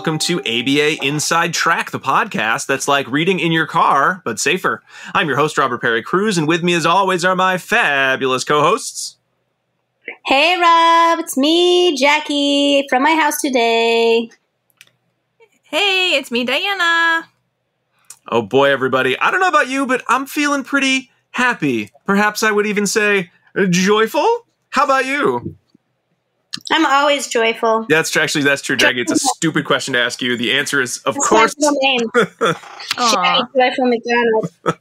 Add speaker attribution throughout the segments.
Speaker 1: welcome to ABA Inside Track, the podcast that's like reading in your car, but safer. I'm your host, Robert Perry Cruz, and with me, as always, are my fabulous co hosts.
Speaker 2: Hey, Rob, it's me, Jackie, from my house today.
Speaker 3: Hey, it's me, Diana.
Speaker 1: Oh boy, everybody. I don't know about you, but I'm feeling pretty happy. Perhaps I would even say joyful. How about you?
Speaker 2: I'm always joyful.
Speaker 1: That's true. Actually, that's true, Jackie. It's a stupid question to ask you. The answer is, of
Speaker 2: That's
Speaker 1: course.
Speaker 2: my name. Joyful McDonald.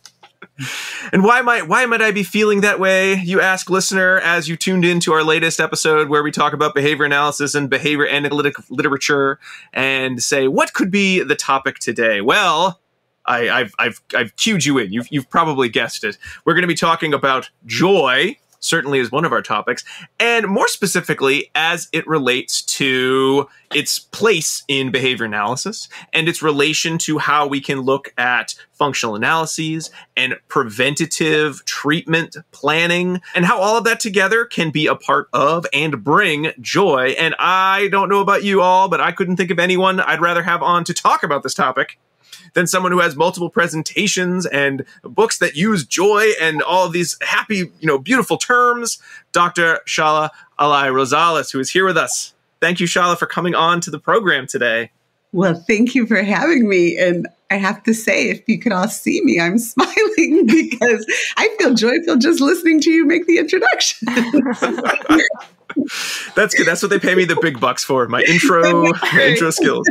Speaker 1: And why might why might I be feeling that way? You ask, listener, as you tuned into our latest episode where we talk about behavior analysis and behavior analytic literature, and say what could be the topic today. Well, I, I've I've I've cued you in. You've you've probably guessed it. We're going to be talking about joy. Certainly is one of our topics, and more specifically, as it relates to its place in behavior analysis and its relation to how we can look at functional analyses and preventative treatment planning and how all of that together can be a part of and bring joy. And I don't know about you all, but I couldn't think of anyone I'd rather have on to talk about this topic than someone who has multiple presentations and books that use joy and all of these happy, you know, beautiful terms. Dr. Shahla Ala'i Rosales, who is here with us. Thank you, Shahla, for coming on to the program today.
Speaker 4: Well, thank you for having me. And I have to say, if you could all see me, I'm smiling because I feel joyful just listening to you make the introduction.
Speaker 1: That's good. That's what they pay me the big bucks for. My intro, my intro skills.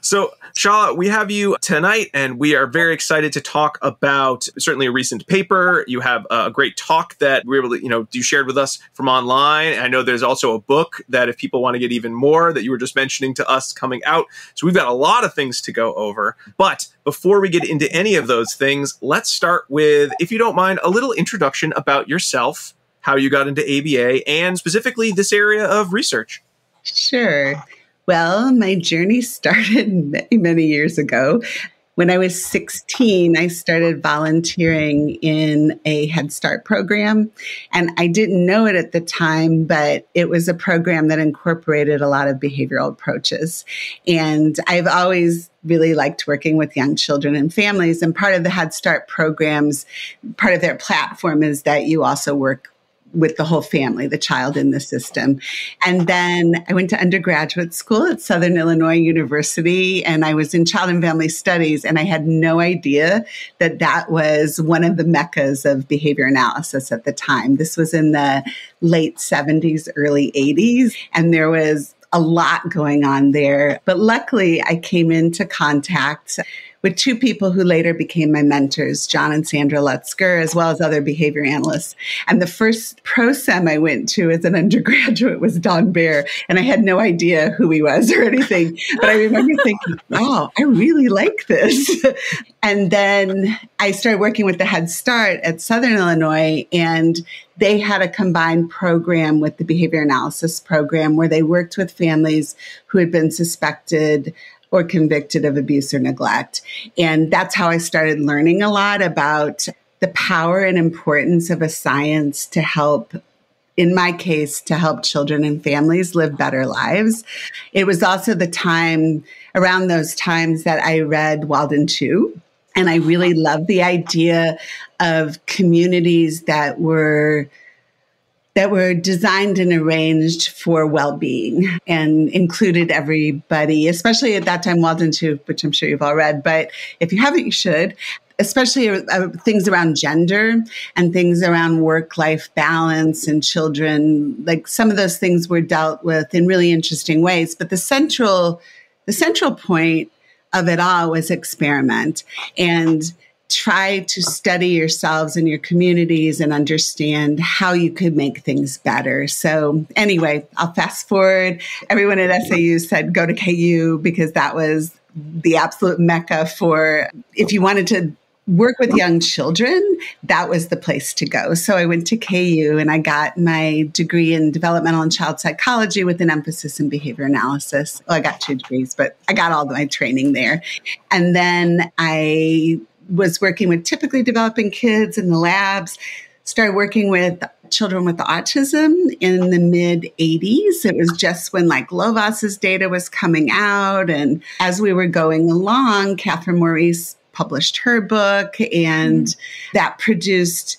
Speaker 1: So, Shahla, we have you tonight, and we are very excited to talk about certainly a recent paper. You have a great talk that we were able to, you know, you shared with us from online. I know there's also a book that if people want to get even more that you were just mentioning to us coming out. So we've got a lot of things to go over. But before we get into any of those things, let's start with, if you don't mind, a little introduction about yourself, how you got into ABA, and specifically this area of research.
Speaker 4: Sure. Well, my journey started many, many years ago. When I was 16, I started volunteering in a Head Start program. And I didn't know it at the time, but it was a program that incorporated a lot of behavioral approaches. And I've always really liked working with young children and families. And part of the Head Start programs, part of their platform is that you also work with the whole family, the child in the system. And then I went to undergraduate school at Southern Illinois University and I was in child and family studies and I had no idea that that was one of the meccas of behavior analysis at the time. This was in the late 70s, early 80s and there was a lot going on there. But luckily I came into contact with two people who later became my mentors, John and Sandra Lutzker, as well as other behavior analysts. And the first pro sem I went to as an undergraduate was Don Baer, and I had no idea who he was or anything. But I remember thinking, wow, I really like this. and then I started working with the Head Start at Southern Illinois, and they had a combined program with the behavior analysis program where they worked with families who had been suspected or convicted of abuse or neglect. And that's how I started learning a lot about the power and importance of a science to help in my case, to help children and families live better lives. It was also the time around those times that I read Walden 2. And I really loved the idea of communities that were that were designed and arranged for well-being and included everybody, especially at that time, Walden 2, which I'm sure you've all read. But if you haven't, you should. Especially uh, things around gender and things around work life balance and children. Like some of those things were dealt with in really interesting ways. But the central, the central point of it all was experiment. And try to study yourselves and your communities and understand how you could make things better. So, anyway, I'll fast forward. Everyone at SIU said go to KU because that was the absolute mecca for if you wanted to work with young children, that was the place to go. So I went to KU and I got my degree in developmental and child psychology with an emphasis in behavior analysis. Well, I got two degrees, but I got all my training there. And then I was working with typically developing kids in the labs, started working with children with autism in the mid 80s. It was just when like Lovaas's data was coming out. And as we were going along, Catherine Maurice published her book, and mm-hmm. that produced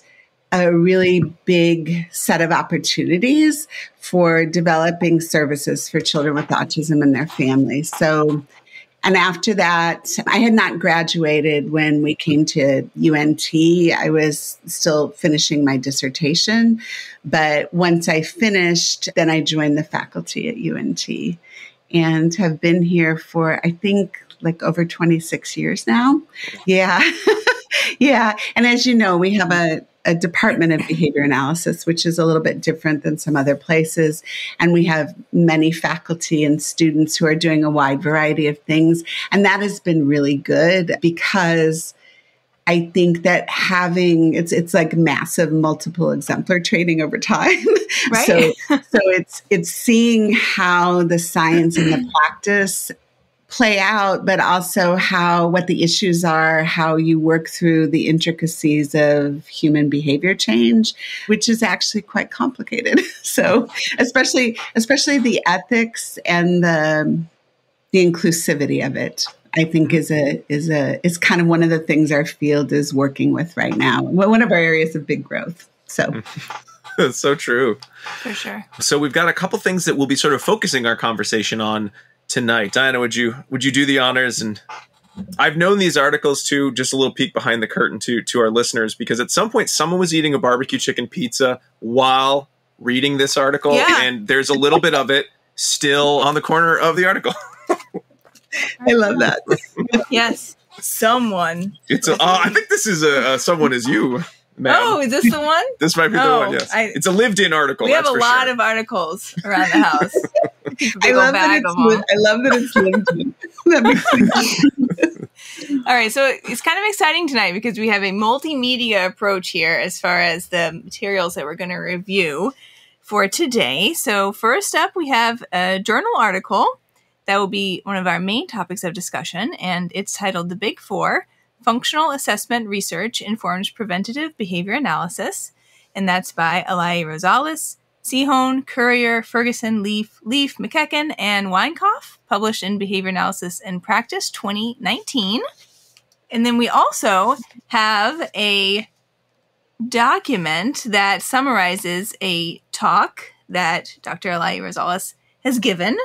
Speaker 4: a really big set of opportunities for developing services for children with autism and their families. So and after that, I had not graduated when we came to UNT. I was still finishing my dissertation. But once I finished, then I joined the faculty at UNT and have been here for, I think, like over 26 years now. Yeah. yeah. And as you know, we have a a department of behavior analysis, which is a little bit different than some other places. And we have many faculty and students who are doing a wide variety of things. And that has been really good because I think that having it's it's like massive multiple exemplar training over time. Right. so so it's it's seeing how the science and the practice play out, but also how what the issues are, how you work through the intricacies of human behavior change, which is actually quite complicated. so, especially especially the ethics and the the inclusivity of it. I think is a is a is kind of one of the things our field is working with right now. One of our areas of big growth. So
Speaker 1: so true.
Speaker 3: For sure.
Speaker 1: So we've got a couple things that we'll be sort of focusing our conversation on tonight. Diana, would you would you do the honors and I've known these articles too, just a little peek behind the curtain to to our listeners because at some point someone was eating a barbecue chicken pizza while reading this article
Speaker 3: yeah.
Speaker 1: and there's a little bit of it still on the corner of the article.
Speaker 4: I love that.
Speaker 3: yes, someone.
Speaker 1: It's a, uh, I think this is a, a someone is you.
Speaker 3: Ma'am. Oh, is this the one?
Speaker 1: this might be oh, the one. Yes, I, it's a lived-in article.
Speaker 3: We have a lot
Speaker 1: sure.
Speaker 3: of articles around the house.
Speaker 4: I love, that it's, I love that it's lived-in. that
Speaker 3: makes All right, so it's kind of exciting tonight because we have a multimedia approach here as far as the materials that we're going to review for today. So first up, we have a journal article that will be one of our main topics of discussion, and it's titled "The Big Four Functional Assessment Research Informs Preventative Behavior Analysis, and that's by Ala'i Rosales, Cihon, Currier, Ferguson, Leaf, Leaf, McEachin, and Weinkauf, published in Behavior Analysis and Practice 2019. And then we also have a document that summarizes a talk that Dr. Ala'i Rosales has given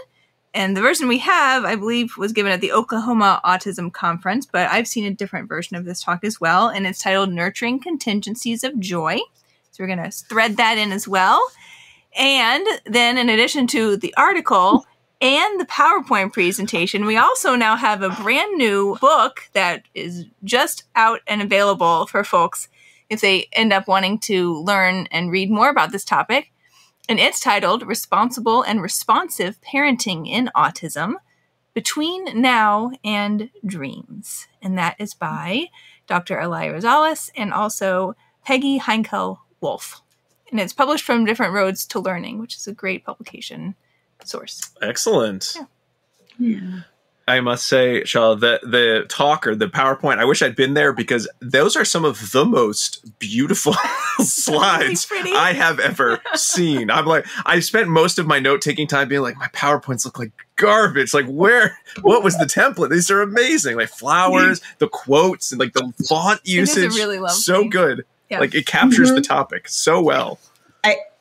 Speaker 3: and the version we have, I believe, was given at the Oklahoma Autism Conference, but I've seen a different version of this talk as well, and it's titled Nurturing Contingencies of Joy. So we're going to thread that in as well. And then, in addition to the article and the PowerPoint presentation, we also now have a brand new book that is just out and available for folks if they end up wanting to learn and read more about this topic and it's titled Responsible and Responsive Parenting in Autism Between Now and Dreams. And that is by Dr. Ala'i Rosales and also Peggy Heinkel Wolfe. And it's published from Different Roads to Learning, which is a great publication source.
Speaker 1: Excellent.
Speaker 3: Yeah.
Speaker 4: yeah.
Speaker 1: I must say, Shaw, the the talk or the PowerPoint, I wish I'd been there because those are some of the most beautiful slides I have ever seen. I'm like, I spent most of my note taking time being like, my PowerPoints look like garbage. Like, where, what was the template? These are amazing. Like flowers, the quotes, and like the font usage.
Speaker 3: really lovely.
Speaker 1: So good. Yeah. Like it captures mm-hmm. the topic so well.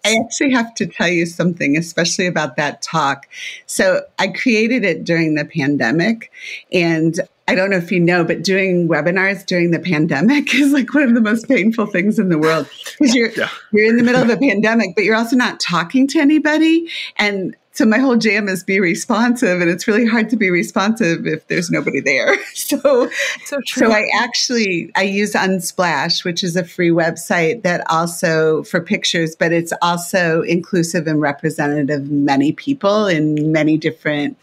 Speaker 4: I, actually have to tell you something, especially about that talk. So I created it during the pandemic and I don't know if you know, but doing webinars during the pandemic is like one of the most painful things in the world because you're yeah. you're in the middle of a pandemic, but you're also not talking to anybody. And so my whole jam is be responsive, and it's really hard to be responsive if there's nobody there. So,
Speaker 3: so,
Speaker 4: so I actually I use Unsplash, which is a free website that also for pictures, but it's also inclusive and representative of many people in many different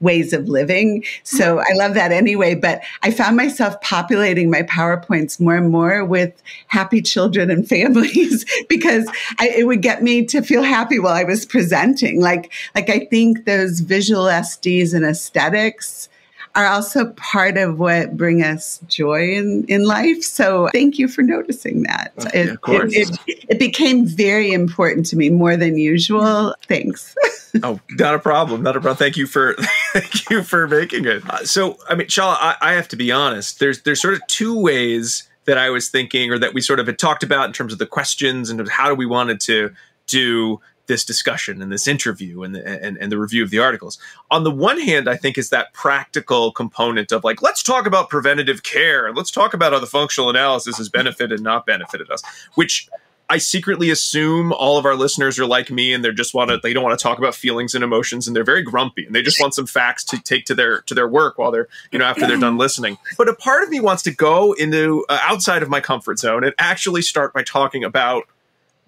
Speaker 4: ways of living. So mm-hmm. I love that anyway. But I found myself populating my PowerPoints more and more with happy children and families because I, it would get me to feel happy while I was presenting. Like, like I think those visual SDs and aesthetics are also part of what bring us joy in, in life. So thank you for noticing that.
Speaker 1: Oh,
Speaker 4: it,
Speaker 1: yeah, of course.
Speaker 4: It, it, it became very important to me more than usual. Thanks.
Speaker 1: oh, not a problem. Not a problem. Thank you for thank you for making it. Uh, so, I mean, Shahla, I, I have to be honest. There's there's sort of two ways that I was thinking, or that we sort of had talked about in terms of the questions and how do we wanted to do this discussion and this interview and the, and, and the review of the articles. On the one hand, I think is that practical component of like, let's talk about preventative care and let's talk about how the functional analysis has benefited and not benefited us, which I secretly assume all of our listeners are like me and they're just want to they don't want to talk about feelings and emotions and they're very grumpy and they just want some facts to take to their to their work while they're you know after they're done listening. But a part of me wants to go into uh, outside of my comfort zone and actually start by talking about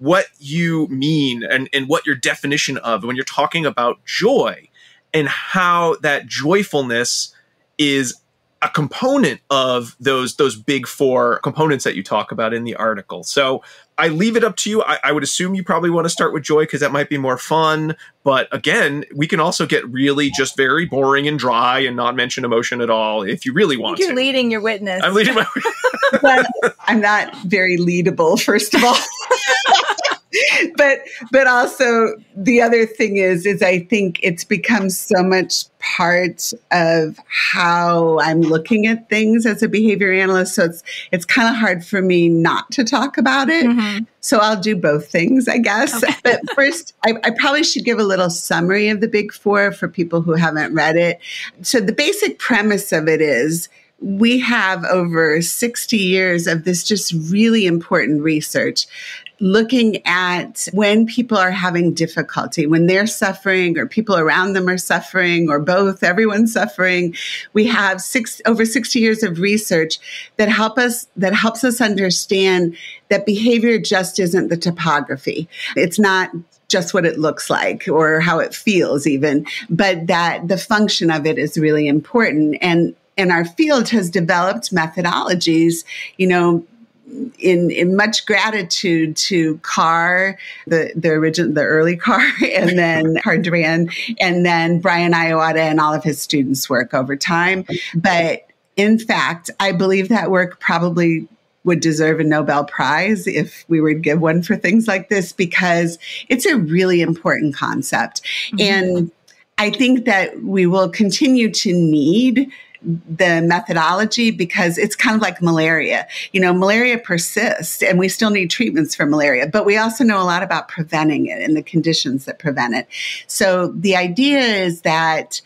Speaker 1: what you mean and, and what your definition of when you're talking about joy and how that joyfulness is a component of those those big four components that you talk about in the article. So I leave it up to you. I, I would assume you probably want to start with joy because that might be more fun. But again, we can also get really just very boring and dry and not mention emotion at all if you really want
Speaker 3: you're
Speaker 1: to.
Speaker 3: leading your witness.
Speaker 1: I'm leading my.
Speaker 4: but I'm not very leadable, first of all. but but also the other thing is is I think it's become so much part of how I'm looking at things as a behavior analyst. So it's it's kind of hard for me not to talk about it. Mm-hmm. So I'll do both things, I guess. Okay. But first, I, I, probably should give a little summary of the Big Four for people who haven't read it. So the basic premise of it is we have over 60 years of this just really important research looking at when people are having difficulty, when they're suffering or people around them are suffering or both, everyone's suffering. We have six, over 60 years of research that help us, that helps us understand that behavior just isn't the topography. It's not just what it looks like or how it feels even, but that the function of it is really important. And and our field has developed methodologies, you know, in in much gratitude to Carr, the the original the early Carr, and then Carr Durand, and then Brian Iwata and all of his students' work over time. But in fact, I believe that work probably would deserve a Nobel Prize if we were to give one for things like this because it's a really important concept. Mm-hmm. And I think that we will continue to need the methodology because it's kind of like malaria. You know, malaria persists and we still need treatments for malaria, but we also know a lot about preventing it and the conditions that prevent it. So the idea is that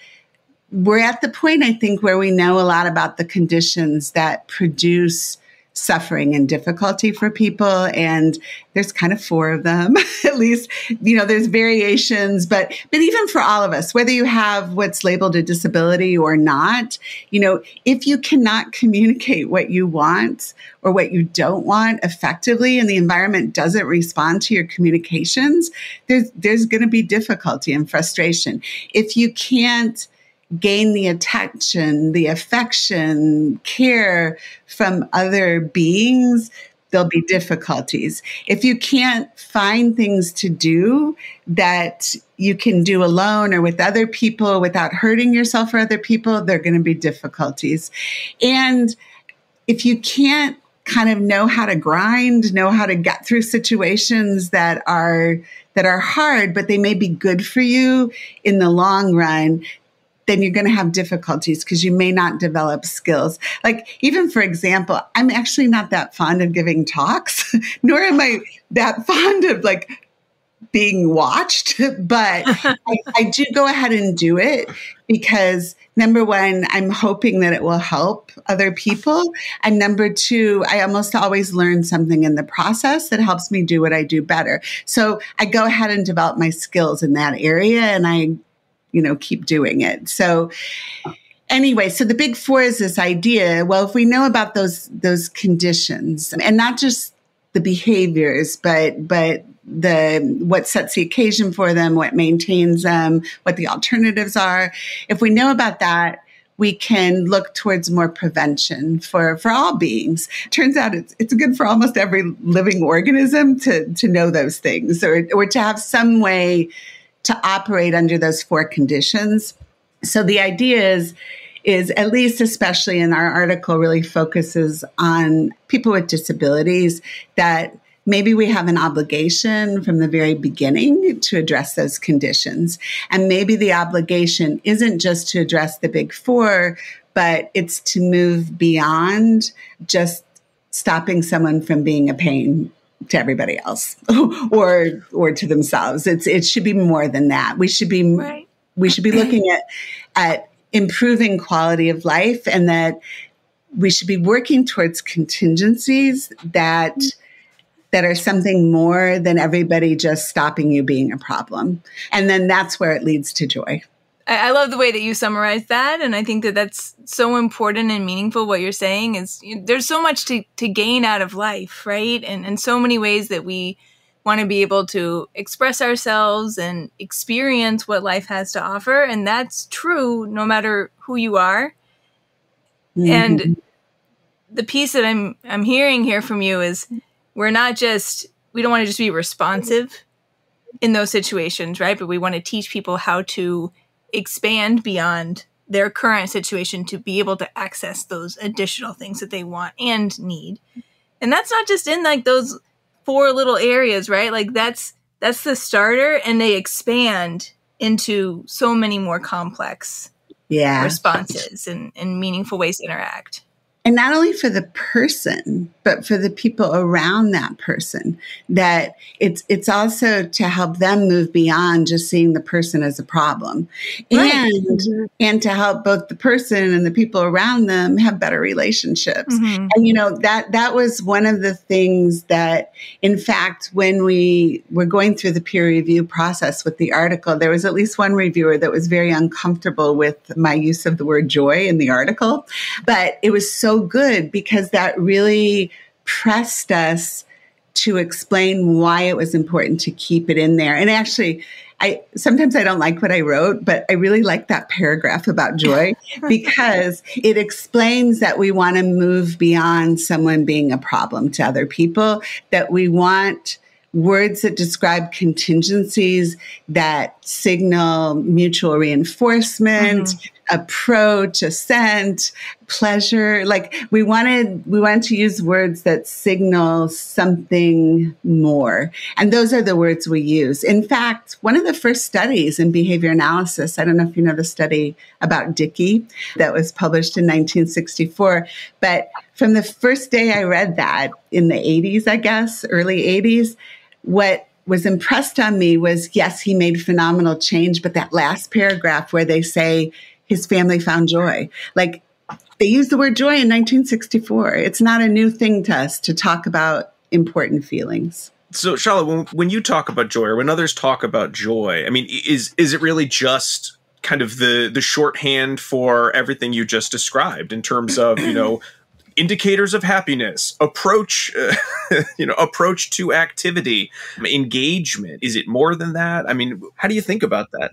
Speaker 4: we're at the point, I think, where we know a lot about the conditions that produce suffering and difficulty for people and there's kind of four of them at least. You know there's variations but but even for all of us whether you have what's labeled a disability or not you know if you cannot communicate what you want or what you don't want effectively and the environment doesn't respond to your communications there's there's going to be difficulty and frustration. If you can't gain the attention, the affection, care from other beings, there'll be difficulties. If you can't find things to do that you can do alone or with other people without hurting yourself or other people, there are going to be difficulties. And if you can't kind of know how to grind, know how to get through situations that are that are hard, but they may be good for you in the long run, then you're going to have difficulties because you may not develop skills. Like, even for example, I'm actually not that fond of giving talks, nor am I that fond of like being watched, but I, I, do go ahead and do it because number one, I'm hoping that it will help other people. And number two, I almost always learn something in the process that helps me do what I do better. So I go ahead and develop my skills in that area and I you know, keep doing it. So anyway, so the big four is this idea. Well, if we know about those those conditions and not just the behaviors, but but the what sets the occasion for them, what maintains them, what the alternatives are. If we know about that, we can look towards more prevention for, for all beings. Turns out it's, it's good for almost every living organism to, to know those things or, or to have some way to operate under those four conditions. So the idea is is at least, especially in our article, really focuses on people with disabilities that maybe we have an obligation from the very beginning to address those conditions. And maybe the obligation isn't just to address the big four, but it's to move beyond just stopping someone from being a pain to everybody else or or to themselves. It's it should be more than that. We should be right. we should be looking at at improving quality of life and that we should be working towards contingencies that mm. that are something more than everybody just stopping you being a problem. And then that's where it leads to joy
Speaker 3: I, love the way that you summarize that, and I think that that's so important and meaningful. What you're saying is you, there's so much to, to gain out of life, right? And and so many ways that we want to be able to express ourselves and experience what life has to offer, and that's true no matter who you are. Mm-hmm. And the piece that I'm I'm hearing here from you is we're not just we don't want to just be responsive in those situations, right? But we want to teach people how to expand beyond their current situation to be able to access those additional things that they want and need. And that's not just in like those four little areas, right? Like that's that's the starter and they expand into so many more complex
Speaker 4: yeah.
Speaker 3: responses and, and meaningful ways to interact
Speaker 4: and not only for the person but for the people around that person that it's it's also to help them move beyond just seeing the person as a problem right. and mm-hmm. and to help both the person and the people around them have better relationships mm-hmm. and you know that that was one of the things that in fact when we were going through the peer review process with the article there was at least one reviewer that was very uncomfortable with my use of the word joy in the article but it was so good because that really pressed us to explain why it was important to keep it in there. And actually, I sometimes I don't like what I wrote, but I really like that paragraph about joy because it explains that we want to move beyond someone being a problem to other people, that we want words that describe contingencies that signal mutual reinforcement, mm-hmm. Approach, ascent, pleasure. Like we wanted, we wanted to use words that signal something more. And those are the words we use. In fact, one of the first studies in behavior analysis, I don't know if you know the study about Dicky that was published in 1964, but from the first day I read that in the 80s, I guess, early 80s, what was impressed on me was yes, he made phenomenal change, but that last paragraph where they say his family found joy, like they used the word joy in 1964. It's not a new thing to us to talk about important feelings.
Speaker 1: So, Charlotte, when, when you talk about joy, or when others talk about joy, I mean, is is it really just kind of the the shorthand for everything you just described in terms of you know indicators of happiness approach uh, you know approach to activity engagement is it more than that i mean how do you think about that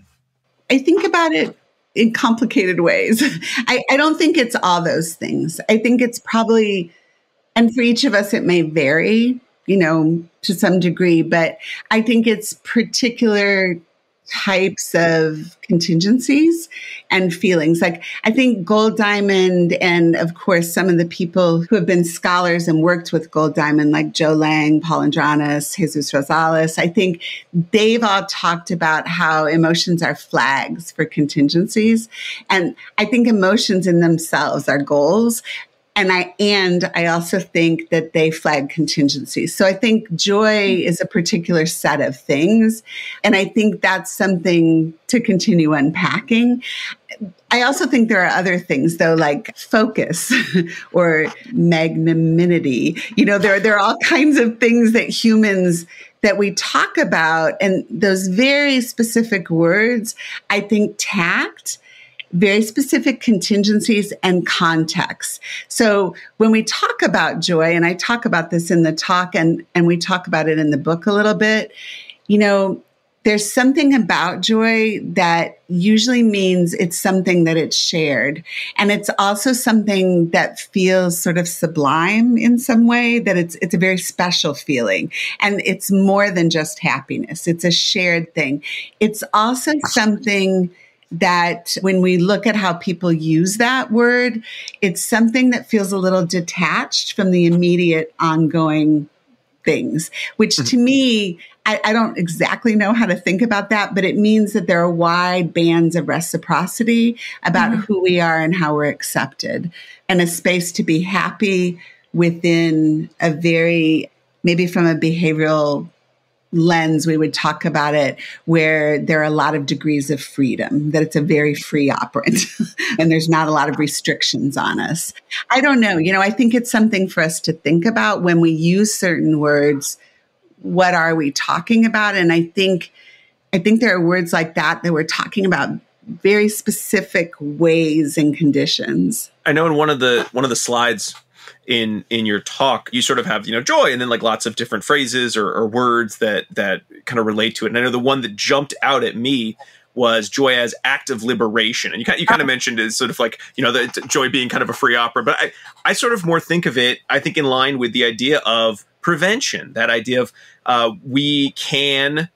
Speaker 4: i think about it in complicated ways. I, I don't think it's all those things. I think it's probably and for each of us it may vary you know to some degree but i think it's particular types of contingencies and feelings. Like I think Goldiamond and of course some of the people who have been scholars and worked with Goldiamond like Joe Layng, Paul Andronis, Jesus Rosales, I think they've all talked about how emotions are flags for contingencies. And I think emotions in themselves are goals and I and I also think that they flag contingencies. So I think joy hmm. is a particular set of things, and I think that's something to continue unpacking. I also think there are other things though, like focus or magnanimity. You know, there there are all kinds of things that humans that we talk about, and those very specific words. I think tact very specific contingencies and contexts. So when we talk about joy, and I talk about this in the talk and, and we talk about it in the book a little bit, you know, there's something about joy that usually means it's something that it's shared. And it's also something that feels sort of sublime in some way, that it's, it's a very special feeling. And it's more than just happiness. It's a shared thing. It's also something that when we look at how people use that word, it's something that feels a little detached from the immediate ongoing things, which to me, I, I, don't exactly know how to think about that, but it means that there are wide bands of reciprocity about mm-hmm. who we are and how we're accepted, and a space to be happy within a very, maybe from a behavioral lens, we would talk about it where there are a lot of degrees of freedom, that it's a very free operant and there's not a lot of restrictions on us. I don't know. You know, I think it's something for us to think about when we use certain words. What are we talking about? And I think, I think there are words like that that we're talking about very specific ways and conditions.
Speaker 1: I know in one of the one of the slides in in your talk you sort of have you know joy and then like lots of different phrases or, or words that that kind of relate to it. And i know the one that jumped out at me was joy as act of liberation. And you kind, you kind of mentioned it sort of like you know the joy being kind of a free operant but i i sort of more think of it i think in line with the idea of prevention that idea of uh, we can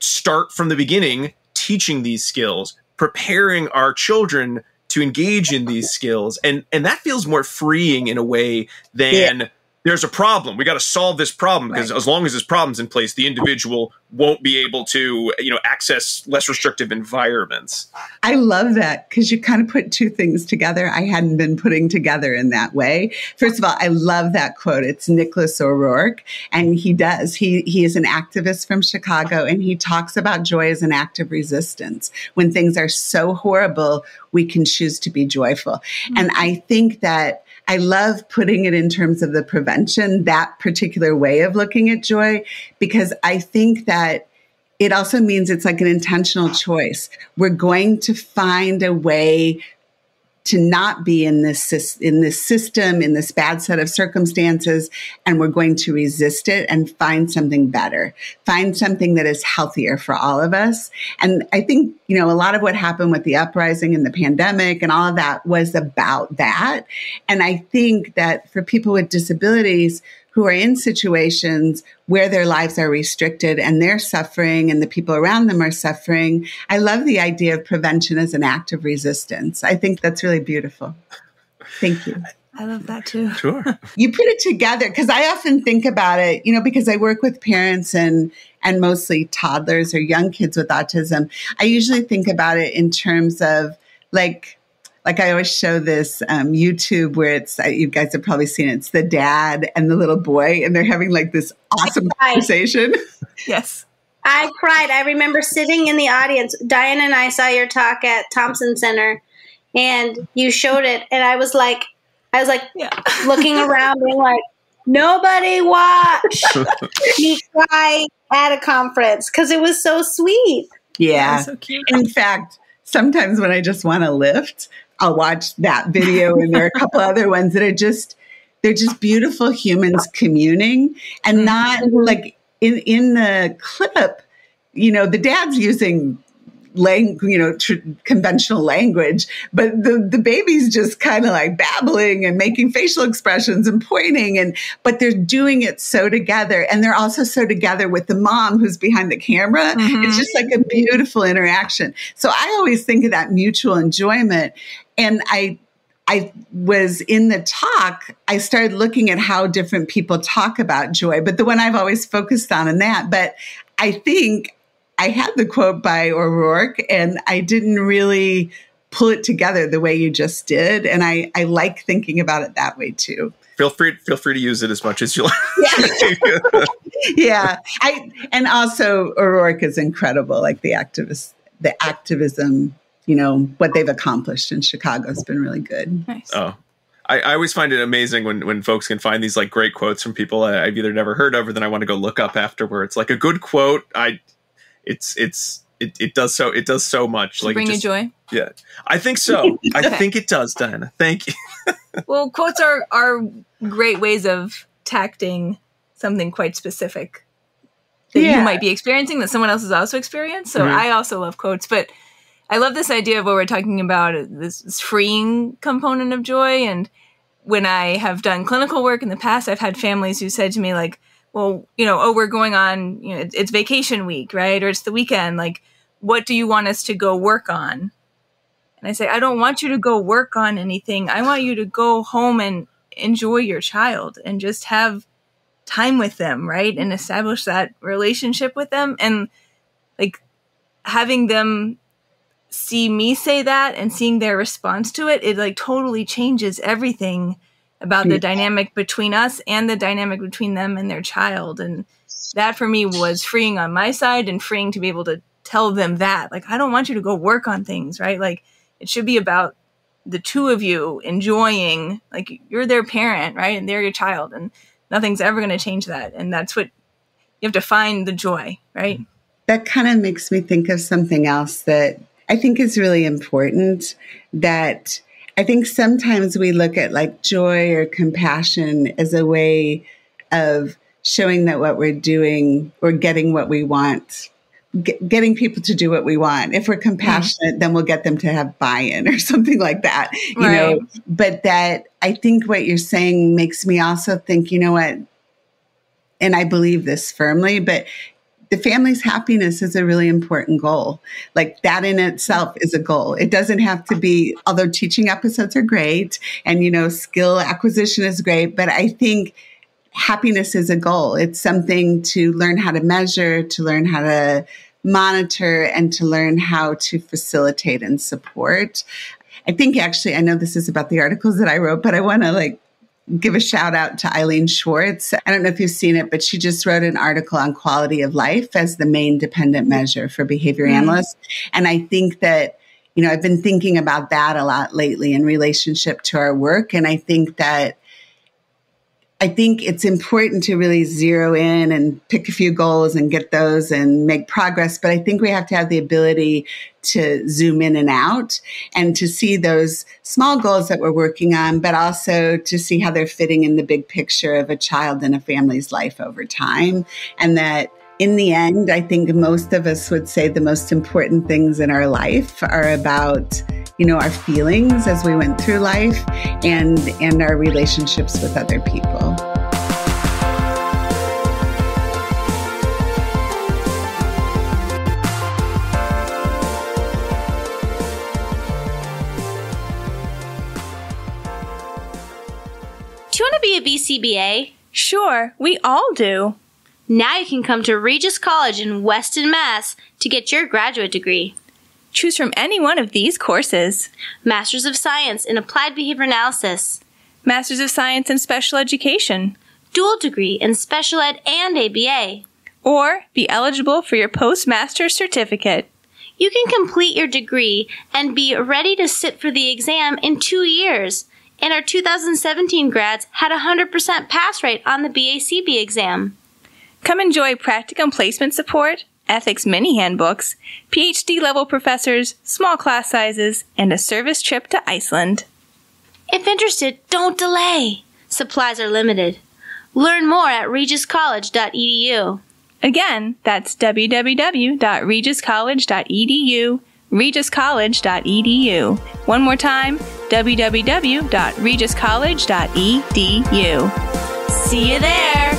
Speaker 1: start from the beginning teaching these skills preparing our children to engage in these skills and and that feels more freeing in a way than yeah there's a problem. We got to solve this problem because right. as long as this problem's in place, the individual won't be able to, you know, access less restrictive environments.
Speaker 4: I love that because you kind of put two things together I hadn't been putting together in that way. First of all, I love that quote. It's Nicholas O'Rourke, and he does. He he is an activist from Chicago, and he talks about joy as an act of resistance. When things are so horrible, we can choose to be joyful. Mm-hmm. And I think that I love putting it in terms of the prevention, that particular way of looking at joy, because I think that it also means it's like an intentional choice. We're going to find a way to not be in this in this system in this bad set of circumstances and we're going to resist it and find something better find something that is healthier for all of us. And i think you know a lot of what happened with the uprising and the pandemic and all of that was about that. And i think that for people with disabilities who are in situations where their lives are restricted and they're suffering and the people around them are suffering. I love the idea of prevention as an act of resistance. I think that's really beautiful. Thank you.
Speaker 3: I love that too.
Speaker 1: Sure.
Speaker 4: you put it together because I often think about it, you know, because I work with parents and and mostly toddlers or young kids with autism. I usually think about it in terms of like like I always show this um, YouTube where it's you guys have probably seen it. It's the dad and the little boy, and they're having like this awesome conversation.
Speaker 3: yes.
Speaker 2: I cried. I remember sitting in the audience. Diane and I saw your talk at Thompson Center, and you showed it, and I was like, I was like yeah. looking around, and like, nobody watch me cry at a conference because it was so sweet.
Speaker 4: Yeah, so cute. In fact, sometimes when I just want to lift, I'll watch that video and there are a couple other ones that are just they're just beautiful humans communing and not mm-hmm. like in in the clip you know the dad's using lang- you know tr- conventional language but the the baby's just kind of like babbling and making facial expressions and pointing and but they're doing it so together and they're also so together with the mom who's behind the camera mm-hmm. it's just like a beautiful interaction so i always think of that mutual enjoyment and I I was in the talk, I started looking at how different people talk about joy, but the one I've always focused on in that. But I think I had the quote by O'Rourke and I didn't really pull it together the way you just did. And I, I like thinking about it that way too.
Speaker 1: Feel free, feel free to use it as much as you like.
Speaker 4: Yeah. yeah. I, and also O'Rourke is incredible, like the activist, the activism you know what they've accomplished in Chicago has been really good.
Speaker 3: Nice.
Speaker 1: Oh, I, I, always find it amazing when when folks can find these like great quotes from people I, have either never heard of or then I want to go look up afterwards. Like a good quote, I it's it's it, it does so it does so much. like
Speaker 3: bring
Speaker 1: just,
Speaker 3: you joy.
Speaker 1: Yeah, I think so. I think it does, Diana. Thank you.
Speaker 3: well, quotes are are great ways of tacting something quite specific that yeah. you might be experiencing that someone else has also experienced. So mm-hmm. I also love quotes, but I love this idea of what we're talking about this freeing component of joy. And when I have done clinical work in the past, I've had families who said to me, like, well, you know, oh, we're going on, you know, it's vacation week, right? Or it's the weekend. Like, what do you want us to go work on? And I say, I don't want you to go work on anything. I want you to go home and enjoy your child and just have time with them, right? And establish that relationship with them. And like having them see me say that and seeing their response to it, it like totally changes everything about the dynamic between us and the dynamic between them and their child. And that for me was freeing on my side and freeing to be able to tell them that. Like, I don't want you to go work on things, right? Like, it should be about the two of you enjoying, like, you're their parent, right? And they're your child. And nothing's ever going to change that. And that's what you have to find the joy, right?
Speaker 4: That kind of makes me think of something else that I think is really important that I think sometimes we look at like joy or compassion as a way of showing that what we're doing or getting what we want getting people to do what we want. If we're compassionate, mm then we'll get them to have buy-in or something like that. You right. know, but that I think what you're saying makes me also think, you know what? And I believe this firmly, but the family's happiness is a really important goal. Like that in itself is a goal. It doesn't have to be, although teaching episodes are great and, you know, skill acquisition is great, but I think happiness is a goal. It's something to learn how to measure, to learn how to monitor, and to learn how to facilitate and support. I think actually, I know this is about the articles that I wrote, but I want to like give a shout out to Ilene Schwartz. I don't know if you've seen it, but she just wrote an article on quality of life as the main dependent measure for behavior mm-hmm. analysts. And I think that, you know, I've been thinking about that a lot lately in relationship to our work. And I think that I think it's important to really zero in and pick a few goals and get those and make progress. But I think we have to have the ability to zoom in and out and to see those small goals that we're working on, but also to see how they're fitting in the big picture of a child and a family's life over time. And that in the end, I think most of us would say the most important things in our life are about you know, our feelings as we went through life and, and our relationships with other people.
Speaker 2: Do you want to be a BCBA?
Speaker 3: Sure, we all do.
Speaker 2: Now you can come to Regis College in Weston, Mass to get your graduate degree.
Speaker 3: Choose from any one of these courses
Speaker 2: Masters of Science in Applied Behavior Analysis,
Speaker 3: Masters of Science in Special Education,
Speaker 2: Dual Degree in Special Ed and ABA,
Speaker 3: or be eligible for your postmaster certificate.
Speaker 2: You can complete your degree and be ready to sit for the exam in two years. And our 2017 grads had a 100% pass rate on the BACB exam.
Speaker 3: Come enjoy practicum placement support, ethics mini handbooks, PhD level professors, small class sizes, and a service trip to Iceland.
Speaker 2: If interested, don't delay. Supplies are limited. Learn more at regiscollege.edu.
Speaker 3: Again, that's www.regiscollege.edu, regiscollege.edu. One more time, www.regiscollege.edu. See you there!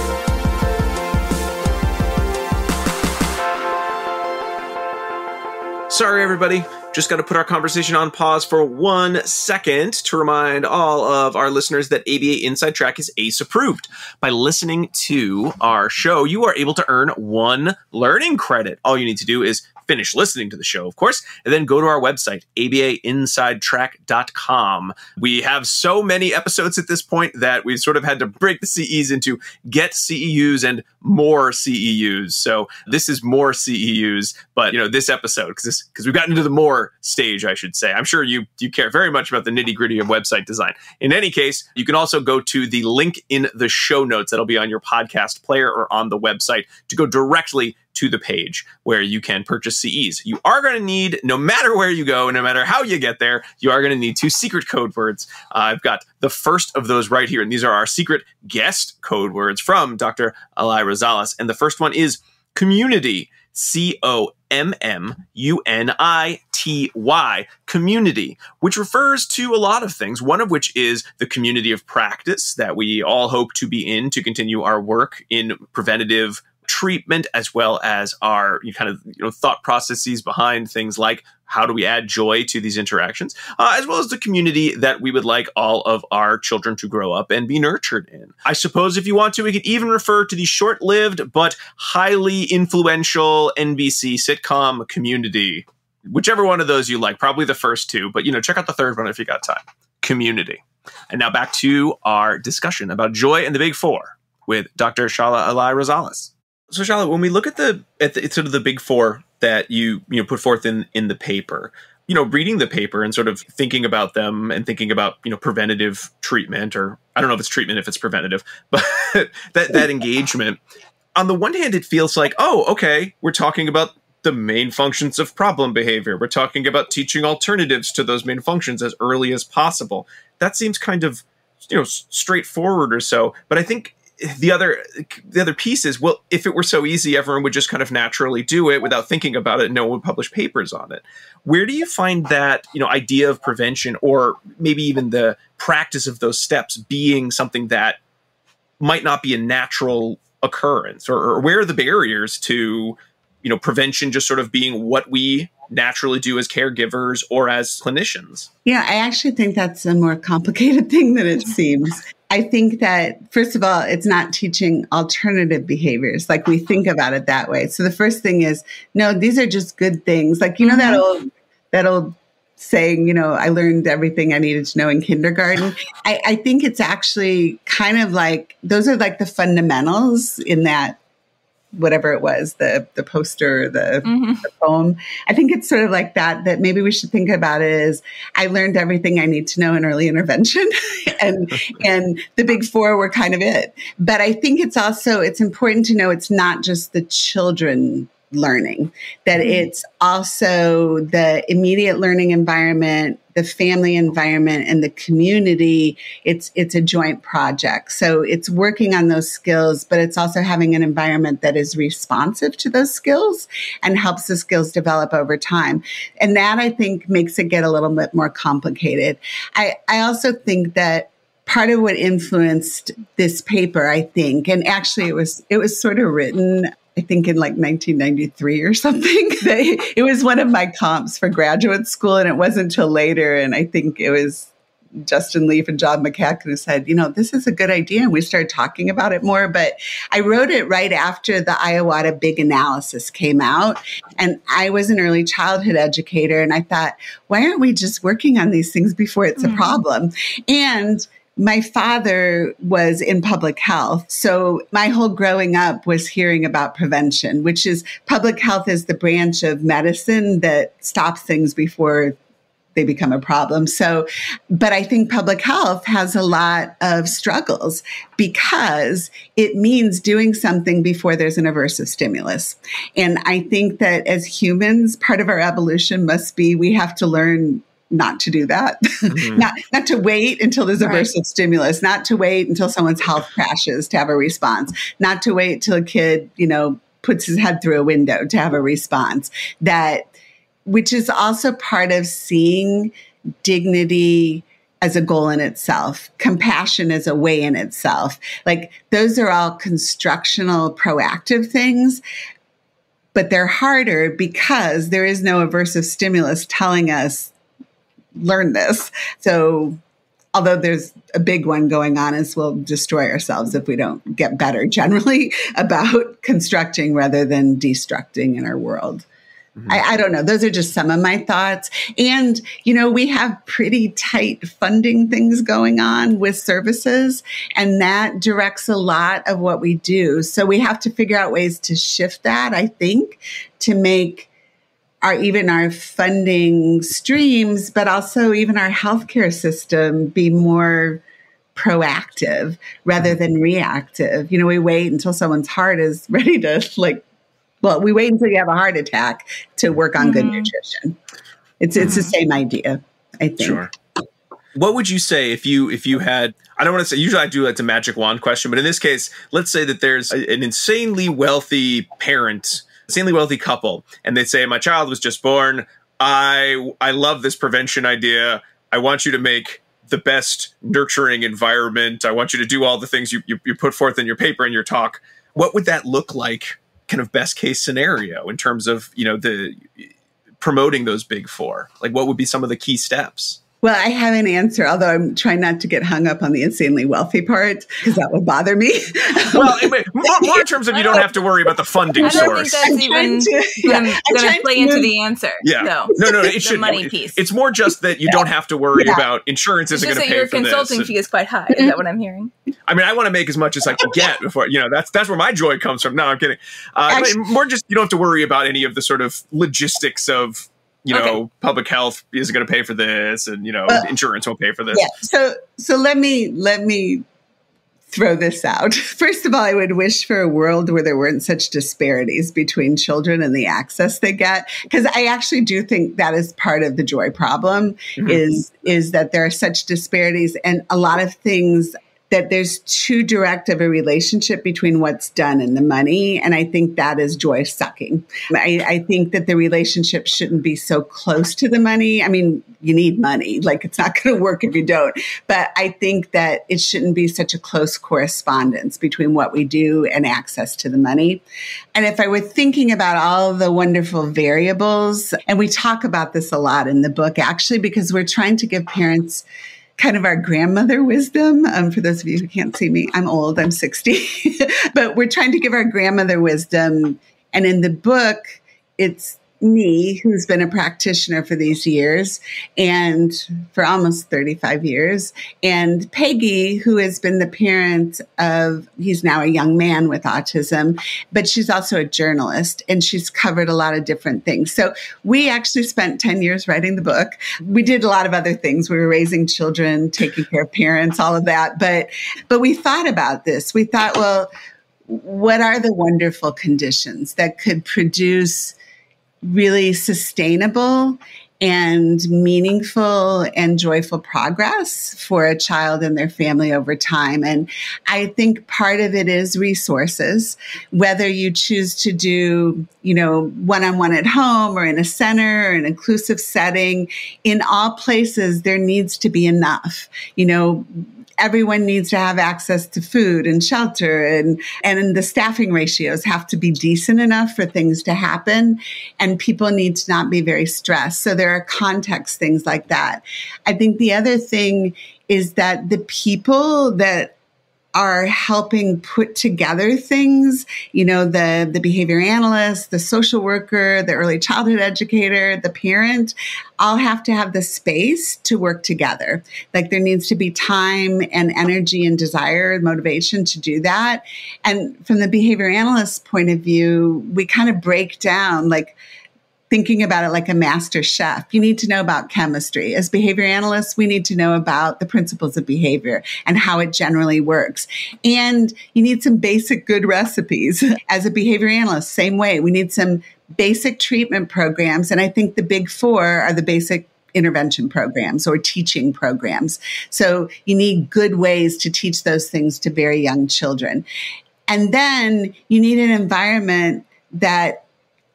Speaker 1: Sorry, everybody. Just got to put our conversation on pause for one second to remind all of our listeners that ABA Inside Track is ACE approved. By listening to our show, you are able to earn one learning credit. All you need to do is finish listening to the show, of course, and then go to our website, abainsidetrack.com. We have so many episodes at this point that we've sort of had to break the CEs into get CEUs and more CEUs. So this is more CEUs, but you know, this episode, because because we've gotten into the more stage, I should say. I'm sure you you care very much about the nitty gritty of website design. In any case, you can also go to the link in the show notes that'll be on your podcast player or on the website to go directly to the page where you can purchase CEs. You are going to need, no matter where you go, no matter how you get there, you are going to need two secret code words. Uh, I've got the first of those right here, and these are our secret guest code words from Dr. Ala'i Rosales. And the first one is community. C O M M U N I T Y, community, which refers to a lot of things, one of which is the community of practice that we all hope to be in to continue our work in preventative treatment as well as our you know, kind of you know thought processes behind things like how do we add joy to these interactions, uh, as well as the community that we would like all of our children to grow up and be nurtured in. I suppose if you want to, we could even refer to the short lived but highly influential NBC sitcom community. Whichever one of those you like, probably the first two, but you know, check out the third one if you got time. Community. And now back to our discussion about joy and the big four with Dr. Shahla Ala'i Rosales. So Shahla, when we look at the at the, sort of the big four that you you know put forth in in the paper, you know, reading the paper and sort of thinking about them and thinking about you know preventative treatment or I don't know if it's treatment if it's preventative, but that that engagement. On the one hand, it feels like oh okay, we're talking about the main functions of problem behavior. We're talking about teaching alternatives to those main functions as early as possible. That seems kind of you know straightforward or so, but I think the other the other piece is well if it were so easy everyone would just kind of naturally do it without thinking about it. And no one would publish papers on it. Where do you find that you know idea of prevention or maybe even the practice of those steps being something that might not be a natural occurrence? Or, or where are the barriers to you know prevention just sort of being what we naturally do as caregivers or as clinicians?
Speaker 4: Yeah i actually think that's a more complicated thing than it seems I think that, first of all, it's not teaching alternative behaviors. Like we think about it that way. So the first thing is, no, these are just good things. Like, you know, that mm-hmm. old, that old saying, you know, I learned everything I needed to know in kindergarten. I, I think it's actually kind of like, those are like the fundamentals in that whatever it was the the poster the, mm-hmm. the, poem i think it's sort of like that that maybe we should think about it as i learned everything i need to know in early intervention and and the big four were kind of it but i think it's also it's important to know it's not just the children learning, that mm-hmm. it's also the immediate learning environment, the family environment and the community. It's, it's a joint project. So it's working on those skills, but it's also having an environment that is responsive to those skills and helps the skills develop over time. And that I think makes it get a little bit more complicated. I, I also think that part of what influenced this paper, I think, and actually it was it was sort of written I think in like 1993 or something. it was one of my comps for graduate school, and it wasn't until later. And I think it was Justin Leaf and John who said, you know, this is a good idea. And we started talking about it more. But I wrote it right after the Iwata big analysis came out. And I was an early childhood educator. And I thought, why aren't we just working on these things before it's mm-hmm. a problem? And my father was in public health. So my whole growing up was hearing about prevention, which is public health is the branch of medicine that stops things before they become a problem. So, but I think public health has a lot of struggles because it means doing something before there's an aversive stimulus. And I think that as humans, part of our evolution must be we have to learn not to do that, mm-hmm. not not to wait until there's a right. burst of stimulus, not to wait until someone's health crashes to have a response, not to wait till a kid, you know, puts his head through a window to have a response. That which is also part of seeing dignity as a goal in itself, compassion as a way in itself. Like those are all constructional, proactive things but they're harder because there is no aversive stimulus telling us learn this. So although there's a big one going on is we'll destroy ourselves if we don't get better generally about constructing rather than destructing in our world. Mm-hmm. I, I, don't know. Those are just some of my thoughts. And, you know, we have pretty tight funding things going on with services, and that directs a lot of what we do. So we have to figure out ways to shift that, I think, to make our even our funding streams, but also even our healthcare system be more proactive rather than reactive. You know, we wait until someone's heart is ready to like well, we wait until you have a heart attack to work on mm-hmm. good nutrition. It's it's mm-hmm. the same idea, I think. Sure.
Speaker 1: What would you say if you if you had I don't want to say usually I do like a magic wand question, but in this case, let's say that there's a, an insanely wealthy parent insanely wealthy couple and they say my child was just born i i love this prevention idea i want you to make the best nurturing environment i want you to do all the things you, you, you put forth in your paper and your talk what would that look like kind of best case scenario in terms of you know the promoting those big four? Like, what would be some of the key steps?
Speaker 4: Well, I have an answer, although I'm trying not to get hung up on the insanely wealthy part because that would bother me.
Speaker 1: well, anyway, more, more, in terms of you don't have to worry about the funding
Speaker 3: I
Speaker 1: don't
Speaker 3: source. think that's even going to play into the answer.
Speaker 1: Yeah,
Speaker 3: no,
Speaker 1: no, no. It should
Speaker 3: money piece.
Speaker 1: It's more just that you yeah. don't have to worry yeah. about insurance isn't going to pay
Speaker 3: your
Speaker 1: for
Speaker 3: consulting
Speaker 1: this.
Speaker 3: fee is quite high. Is that what I'm hearing?
Speaker 1: I mean, I want to make as much as I can get before you know. That's that's where my joy comes from. No, I'm kidding. Uh, Actually, more just you don't have to worry about any of the sort of logistics of you know, okay. public health is going to pay for this, and you know, insurance will pay for this.
Speaker 4: Yeah. So, so let me let me throw this out. First of all, I would wish for a world where there weren't such disparities between children and the access they get because I actually do think that is part of the joy problem mm-hmm. is is that there are such disparities and a lot of things that there's too direct of a relationship between what's done and the money. And I think that is joy sucking. I, I, think that the relationship shouldn't be so close to the money. I mean, you need money, like it's not going to work if you don't. But I think that it shouldn't be such a close correspondence between what we do and access to the money. And if I were thinking about all the wonderful variables, and we talk about this a lot in the book, actually, because we're trying to give parents kind of our grandmother wisdom. Um, for those of you who can't see me, I'm old, I'm 60, but we're trying to give our grandmother wisdom. And in the book, it's me, who's been a practitioner for these years and for almost 35 years, and Peggy, who has been the parent of, he's now a young man with autism, but she's also a journalist and she's covered a lot of different things. So we actually spent 10 years writing the book. We did a lot of other things. We were raising children, taking care of parents, all of that. But, but we thought about this. We thought, well, what are the wonderful conditions that could produce really sustainable and meaningful and joyful progress for a child and their family over time. And I think part of it is resources, whether you choose to do, you know, one on one at home or in a center or an inclusive setting. In all places, there needs to be enough. You know, everyone needs to have access to food and shelter and and the staffing ratios have to be decent enough for things to happen. And people need to not be very stressed. So there are context things like that. I think the other thing is that the people that are helping put together things you know the the behavior analyst the social worker the early childhood educator the parent all have to have the space to work together. Like there needs to be time and energy and desire and motivation to do that. And from the behavior analyst point of view we kind of break down like thinking about it like a master chef. You need to know about chemistry. As behavior analysts, we need to know about the principles of behavior and how it generally works. And you need some basic good recipes. As a behavior analyst, same way. We need some basic treatment programs. And I think the big four are the basic intervention programs or teaching programs. So you need good ways to teach those things to very young children. And then you need an environment that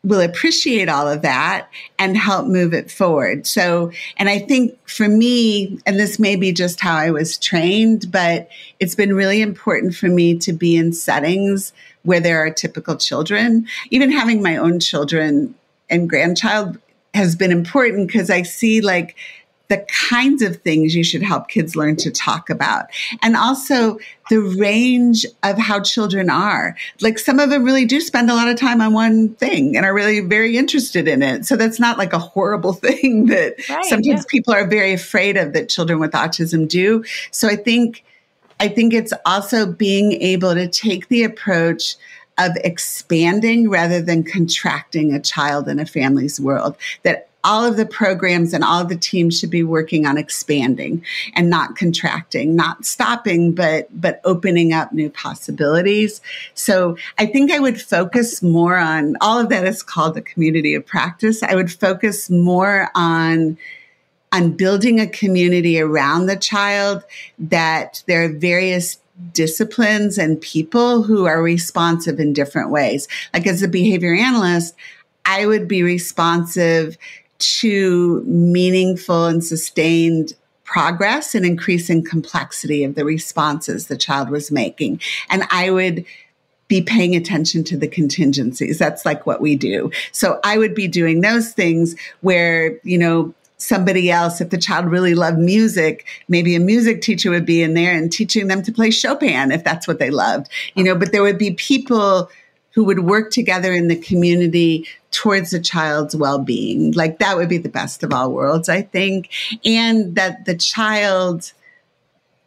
Speaker 4: will appreciate all of that and help move it forward. So, and I think for me, and this may be just how I was trained, but it's been really important for me to be in settings where there are typical children. Even having my own children and grandchild has been important because I see like the kinds of things you should help kids learn to talk about. And also the range of how children are. Like some of them really do spend a lot of time on one thing and are really very interested in it. So that's not like a horrible thing that right, sometimes yeah. people are very afraid of that children with autism do. So I think I think it's also being able to take the approach of expanding rather than contracting a child in a family's world that all of the programs and all of the teams should be working on expanding and not contracting, not stopping, but but opening up new possibilities. So I think I would focus more on all of that is called the community of practice. I would focus more on on building a community around the child that there are various disciplines and people who are responsive in different ways. Like as a behavior analyst, I would be responsive to meaningful and sustained progress and increasing complexity of the responses the child was making. And I would be paying attention to the contingencies. That's like what we do. So I would be doing those things where, you know, somebody else, if the child really loved music, maybe a music teacher would be in there and teaching them to play Chopin if that's what they loved, you know, but there would be people who would work together in the community towards the child's well-being. Like that would be the best of all worlds, I think. And that the child,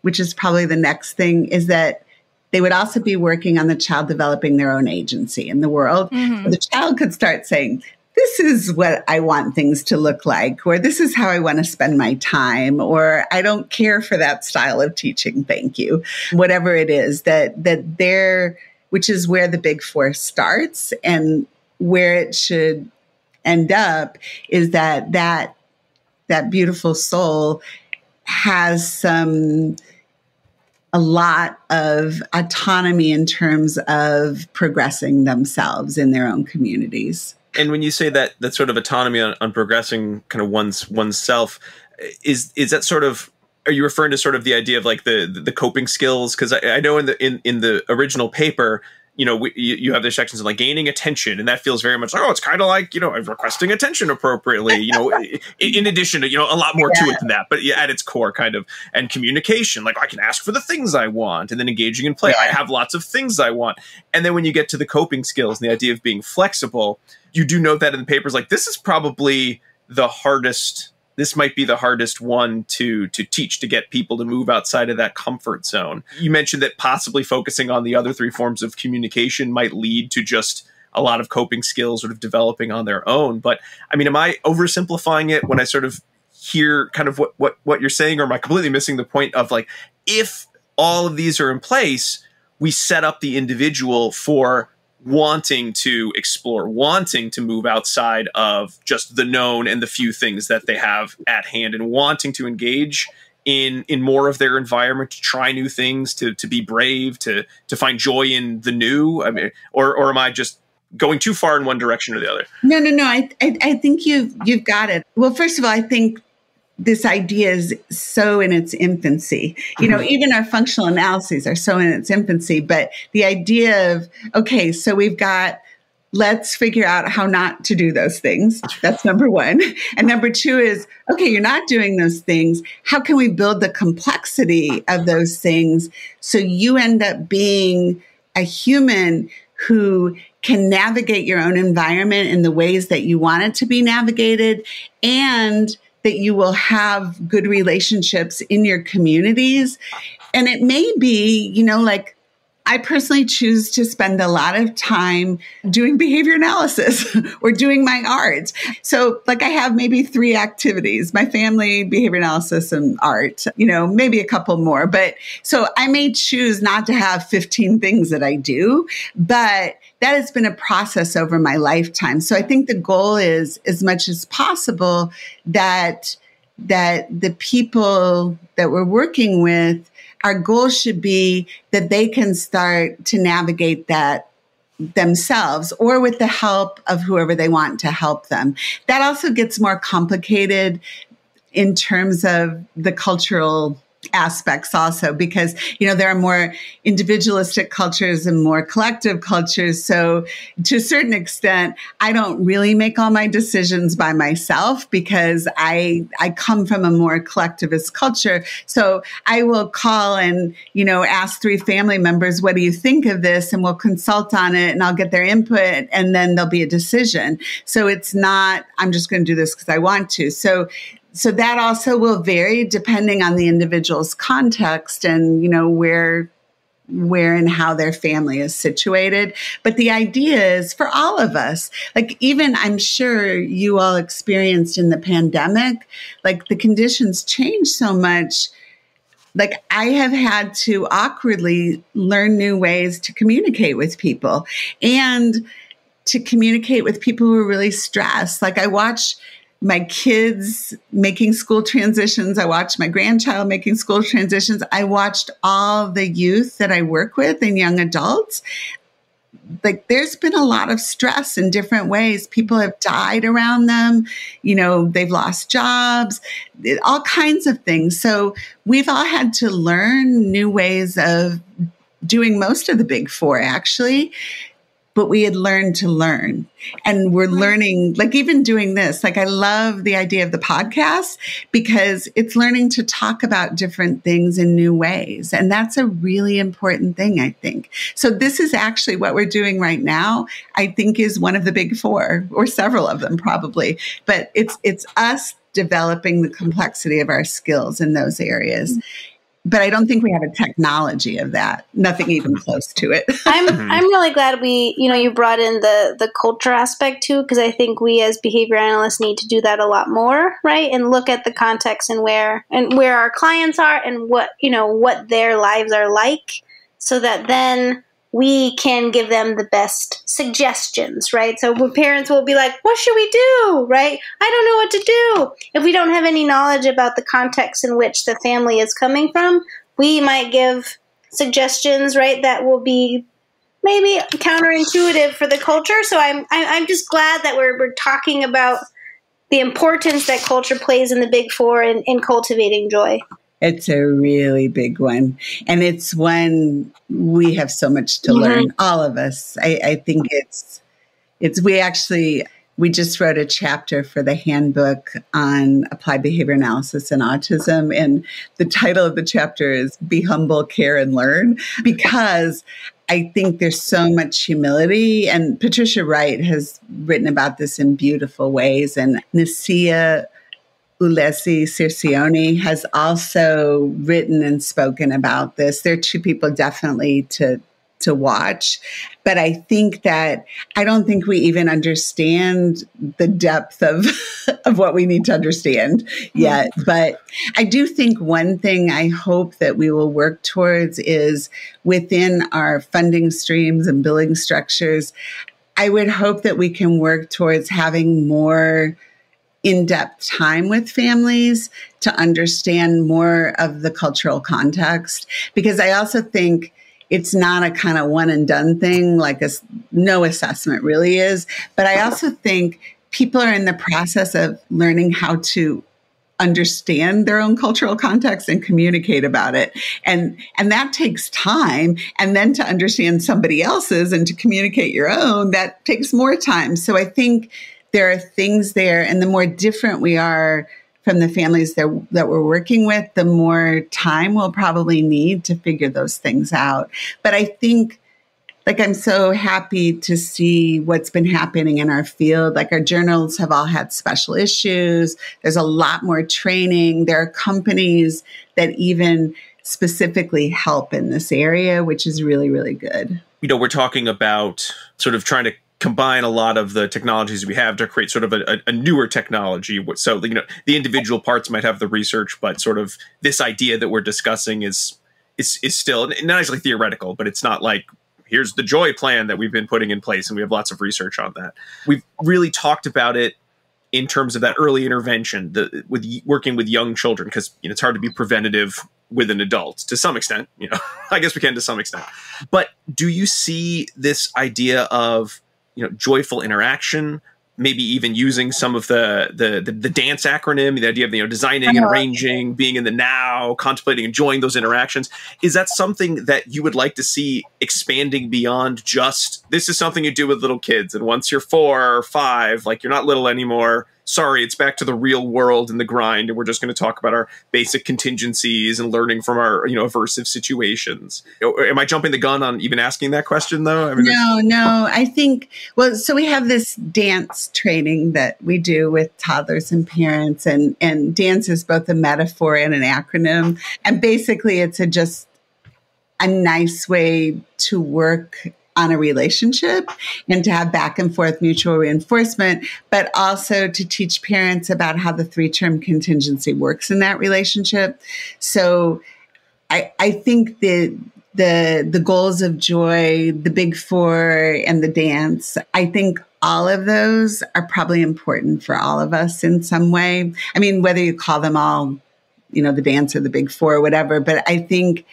Speaker 4: which is probably the next thing, is that they would also be working on the child developing their own agency in the world. Mm-hmm. So the child could start saying, this is what I want things to look like, or this is how I want to spend my time, or I don't care for that style of teaching. Thank you. Whatever it is that, that they're, which is where the big four starts. And where it should end up is that that, that beautiful soul has some, a lot of autonomy in terms of progressing themselves in their own communities.
Speaker 1: And when you say that that sort of autonomy on, on progressing kind of one's oneself is is that sort of are you referring to sort of the idea of like the the coping skills because I, I, know in the in, in the original paper you know we, you, you have the sections of like gaining attention and that feels very much like oh it's kind of like you know requesting attention appropriately you know in, in, addition to you know a lot more yeah. to it than that but yeah, at its core kind of and communication like i can ask for the things i want and then engaging in play yeah. i have lots of things i want and then when you get to the coping skills and the idea of being flexible you do note that in the papers like this is probably the hardest this might be the hardest one to to teach to get people to move outside of that comfort zone. You mentioned that possibly focusing on the other three forms of communication might lead to just a lot of coping skills sort of developing on their own. But I mean, am I oversimplifying it when I sort of hear kind of what what what you're saying, or am I completely missing the point of like if all of these are in place, we set up the individual for wanting to explore, wanting to move outside of just the known and the few things that they have at hand, and wanting to engage in in more of their environment, to try new things, to to be brave, to to find joy in the new. I mean, or or am I just going too far in one direction or the other?
Speaker 4: No, no, no. I I, I think you've you've got it. Well, first of all, I think this idea is so in its infancy. You know, mm-hmm. even our functional analyses are so in its infancy, but the idea of, okay, so we've got, let's figure out how not to do those things. That's number one. And number two is, okay, you're not doing those things. How can we build the complexity of those things so you end up being a human who can navigate your own environment in the ways that you want it to be navigated and that you will have good relationships in your communities. And it may be, you know, like I personally choose to spend a lot of time doing behavior analysis or doing my art. So, like, I have maybe three activities my family, behavior analysis, and art, you know, maybe a couple more. But so I may choose not to have 15 things that I do, but that has been a process over my lifetime. So I think the goal is as much as possible that that the people that we're working with our goal should be that they can start to navigate that themselves or with the help of whoever they want to help them. That also gets more complicated in terms of the cultural aspects also because you know there are more individualistic cultures and more collective cultures. So to a certain extent i don't really make all my decisions by myself because i i come from a more collectivist culture. So i will call and you know ask three family members what do you think of this? and we'll consult on it and i'll get their input and then there'll be a decision. So it's not i'm just going to do this because i want to. So so that also will vary depending on the individual's context and you know where where and how their family is situated but the idea is for all of us like even i'm sure you all experienced in the pandemic like the conditions change so much like I have had to awkwardly learn new ways to communicate with people and to communicate with people who are really stressed. Like I watch my kids making school transitions. I watched my grandchild making school transitions. I watched all the youth that I work with and young adults. Like there's been a lot of stress in different ways. People have died around them, you know, they've lost jobs, all kinds of things. So we've all had to learn new ways of doing most of the big four actually but we had learned to learn. And we're learning, like even doing this, like I love the idea of the podcast because it's learning to talk about different things in new ways. And that's a really important thing, I think. So this is actually what we're doing right now, I think is one of the big four or several of them probably, but it's, it's us developing the complexity of our skills in those areas. Mm-hmm but I don't think we have a technology of that. Nothing even close to it.
Speaker 2: I'm mm-hmm. I'm really glad we you know you brought in the the culture aspect too because I think we as behavior analysts need to do that a lot more, right? And look at the context and where and where our clients are and what you know what their lives are like, so that then we can give them the best suggestions, right? So parents will be like, what should we do, right? I don't know what to do. If we don't have any knowledge about the context in which the family is coming from, we might give suggestions, right, that will be maybe counterintuitive for the culture. So I'm, I'm just glad that we're, we're talking about the importance that culture plays in the big four in, in cultivating joy.
Speaker 4: It's a really big one. And it's one we have so much to mm-hmm. learn, all of us. I, I think it's, it's, we actually, we just wrote a chapter for the handbook on applied behavior analysis and autism. And the title of the chapter is Be Humble, Care, and Learn, because I think there's so much humility. And Patricia Wright has written about this in beautiful ways. And Nasiah Ulezi Cirincione has also written and spoken about this. There are two people definitely to to watch. But I think that I don't think we even understand the depth of of what we need to understand yet. Mm-hmm. But I do think one thing I hope that we will work towards is within our funding streams and billing structures. I would hope that we can work towards having more in depth time with families to understand more of the cultural context. Because I also think it's not a kind of one and done thing, like a no assessment really is. But I also think people are in the process of learning how to understand their own cultural context and communicate about it and and that takes time and then to understand somebody else's and to communicate your own that takes more time so i think there are things there, and the more different we are from the families that, that we're working with, the more time we'll probably need to figure those things out. But I think like I'm so happy to see what's been happening in our field. Like our journals have all had special issues. There's a lot more training. There are companies that even specifically help in this area, which is really, really good.
Speaker 1: You know, we're talking about sort of trying to combine a lot of the technologies we have to create sort of a, a, newer technology. So you know, the individual parts might have the research, but sort of this idea that we're discussing is is is still not actually theoretical, but it's not like here's the joy plan that we've been putting in place, and we have lots of research on that. We've really talked about it in terms of that early intervention, the, with working with young children, because you know it's hard to be preventative with an adult to some extent. You know, I guess we can to some extent. But do you see this idea of you know joyful interaction maybe even using some of the the the, the dance acronym the idea of you know designing and oh, arranging being in the now contemplating enjoying those interactions. Is that something that you would like to see expanding beyond just this is something you do with little kids and once you're four or five like you're not little anymore sorry, it's back to the real world and the grind, and we're just going to talk about our basic contingencies and learning from our you know aversive situations. Oh, am I jumping the gun on even asking that question though?
Speaker 4: I mean, no, no. I think well, so we have this dance training that we do with toddlers and parents, and and dance is both a metaphor and an acronym, and basically it's a just a nice way to work on a relationship and to have back and forth mutual reinforcement, but also to teach parents about how the three term contingency works in that relationship. So I, I think that the the goals of joy, the big four and the dance, I think all of those are probably important for all of us in some way. I mean, whether you call them all, you know, the dance or the big four or whatever, but I think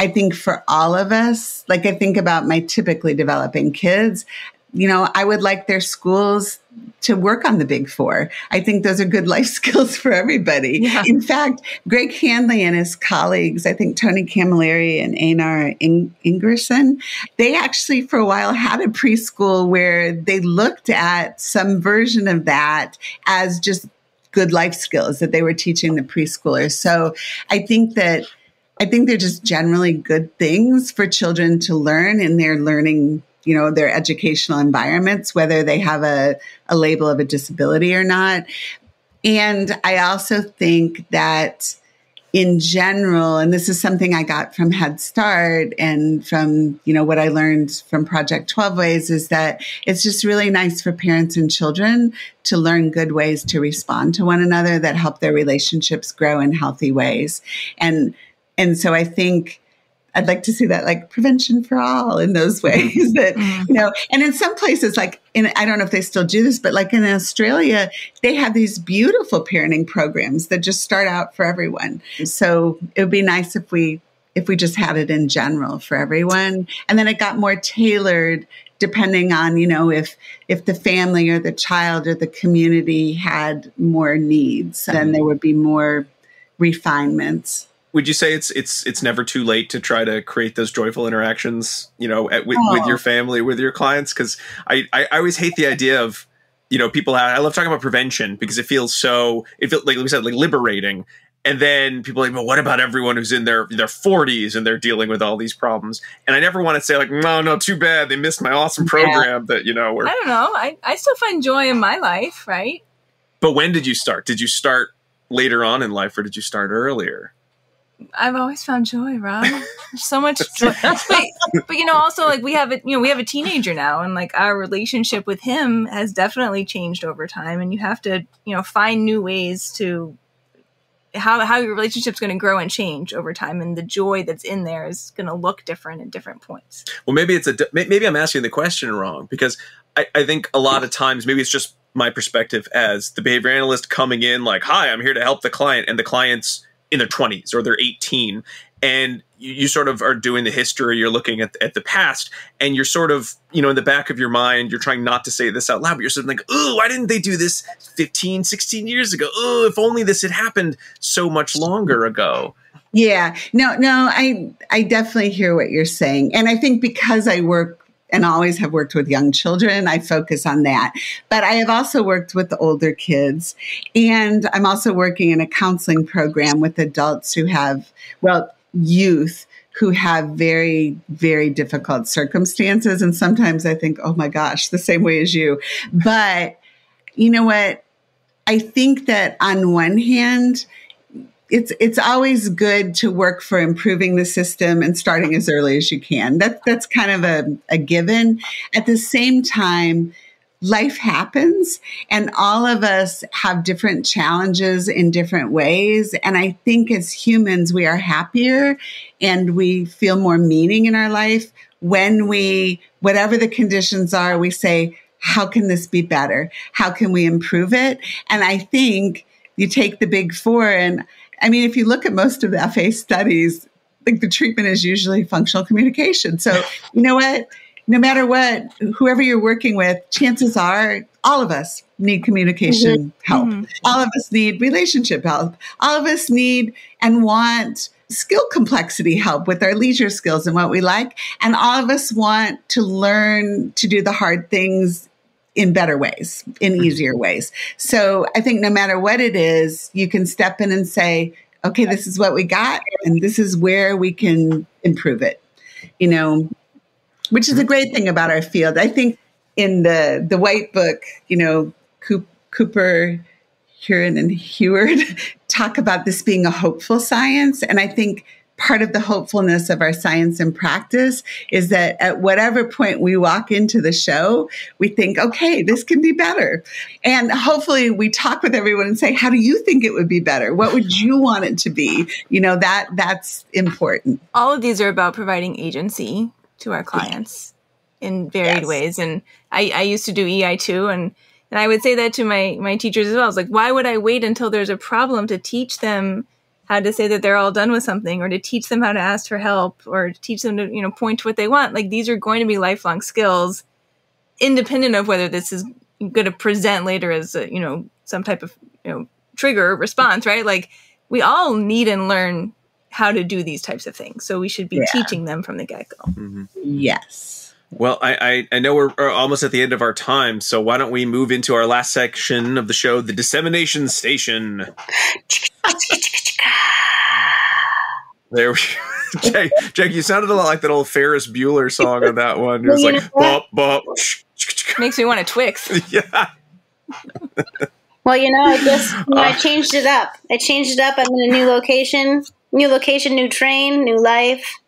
Speaker 4: I think for all of us, like I think about my typically developing kids, you know, I would like their schools to work on the big four. I think those are good life skills for everybody. Yeah. In fact, Greg Hanley and his colleagues, I think Tony Camilleri and Einar In- Ingvarsson, they actually for a while had a preschool where they looked at some version of that as just good life skills that they were teaching the preschoolers. So I think that I think they're just generally good things for children to learn in their learning you know their educational environments whether they have a, a label of a disability or not. And i also think that in general and this is something i got from head start and from you know what i learned from project 12 ways is that it's just really nice for parents and children to learn good ways to respond to one another that help their relationships grow in healthy ways. And and so i think I'd like to see that like prevention for all in those ways that, mm-hmm. you know, and in some places, like in, I don't know if they still do this, but like in Australia, they have these beautiful parenting programs that just start out for everyone. So it would be nice if we, if we just had it in general for everyone. And then it got more tailored depending on, you know, if, if the family or the child or the community had more needs, then there would be more refinements
Speaker 1: would you say it's it's it's never too late to try to create those joyful interactions you know at, with, oh. with, your oh. family with your clients? Because I, I, I always hate the idea of you know people have, i love talking about prevention because it feels so it feels like we said like liberating. And then people are like well what about everyone who's in their their 40s and they're dealing with all these problems? And i never want to say like no no too bad. They missed my awesome program yeah. that you know
Speaker 3: i don't know. I, I still find joy in my life right?
Speaker 1: But when did you start? Did you start later on in life or did you start earlier
Speaker 3: I've always found joy, Rob. so much joy. But, but, you know, also like we have a you know we have a teenager now, and like our relationship with him has definitely changed over time, and you have to you know find new ways to how how your relationship's going to grow and change over time, and the joy that's in there is going to look different at different points.
Speaker 1: Well, maybe it's a maybe I'm asking the question wrong because I, I think a lot of times maybe it's just my perspective as the behavior analyst coming in like, "Hi, I'm here to help the client," and the client's in their 20s or they're 18 and you, you, sort of are doing the history you're looking at, at the past and you're sort of you know in the back of your mind you're trying not to say this out loud but you're sort of like oh why didn't they do this 15 16 years ago? Oh if only this had happened so much longer ago.
Speaker 4: Yeah. No no i i definitely hear what you're saying and i think because i work and always have worked with young children. I focus on that. But I have also worked with the older kids. And I'm also working in a counseling program with adults who have, well, youth who have very, very difficult circumstances. And sometimes I think, oh my gosh, the same way as you. But you know what? I think that on one hand, it's it's always good to work for improving the system and starting as early as you can. That that's kind of a, a given. At the same time, life happens and all of us have different challenges in different ways. And I think as humans, we are happier and we feel more meaning in our life when we, whatever the conditions are, we say, how can this be better? How can we improve it? And I think you take the big four and I mean, if you look at most of the FA studies, like the treatment is usually functional communication. So, you know what? No matter what, whoever you're working with, chances are all of us need communication mm-hmm. help. Mm-hmm. All of us need relationship help. All of us need and want skill complexity help with our leisure skills and what we like. And all of us want to learn to do the hard things in better ways, in mm-hmm. easier ways. So I think no matter what it is, you can step in and say, okay, this is what we got, and this is where we can improve it. You know, which is a great thing about our field. I think in the the white book, you know, Cooper, Heron, and Heward talk about this being a hopeful science, and I think part of the hopefulness of our science and practice is that at whatever point we walk into the show, we think, okay, this can be better. And hopefully we talk with everyone and say, how do you think it would be better? What would you want it to be? You know, that that's important.
Speaker 3: All of these are about providing agency to our clients in varied yes. ways. And I, I used to do EI too. And and I would say that to my my teachers as well. It's like, why would I wait until there's a problem to teach them how to say that they're all done with something or to teach them how to ask for help or teach them to you know point to what they want like these are going to be lifelong skills independent of whether this is going to present later as a, you know some type of you know trigger response, right? Like we all need and learn how to do these types of things, so we should be yeah. teaching them from the get go.
Speaker 4: Mm-hmm. Yes.
Speaker 1: Well, I, I, I, know we're almost at the end of our time, so why don't we move into our last section of the show, the dissemination station. there we Jake, Jake, you sounded a lot like that old Ferris Bueller song on that one. It was like bop bop.
Speaker 3: Makes me want to Twix.
Speaker 1: yeah.
Speaker 2: well, you know, I just you know, I changed it up. I changed it up. I'm in a new location, new location, new train, new life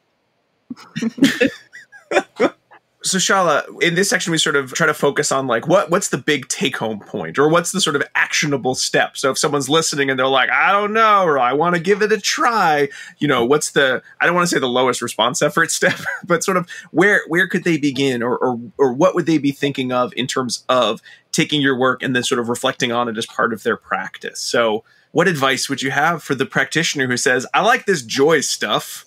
Speaker 1: so Shahla, in this section, we sort of try to focus on like what what's the big take home point, or what's the sort of actionable step. So if someone's listening and they're like, I don't know, or I want to give it a try, you know, what's the I don't want to say the lowest response effort step, but sort of where where could they begin, or or or what would they be thinking of in terms of taking your work and then sort of reflecting on it as part of their practice. So, what advice would you have for the practitioner who says, I like this joy stuff,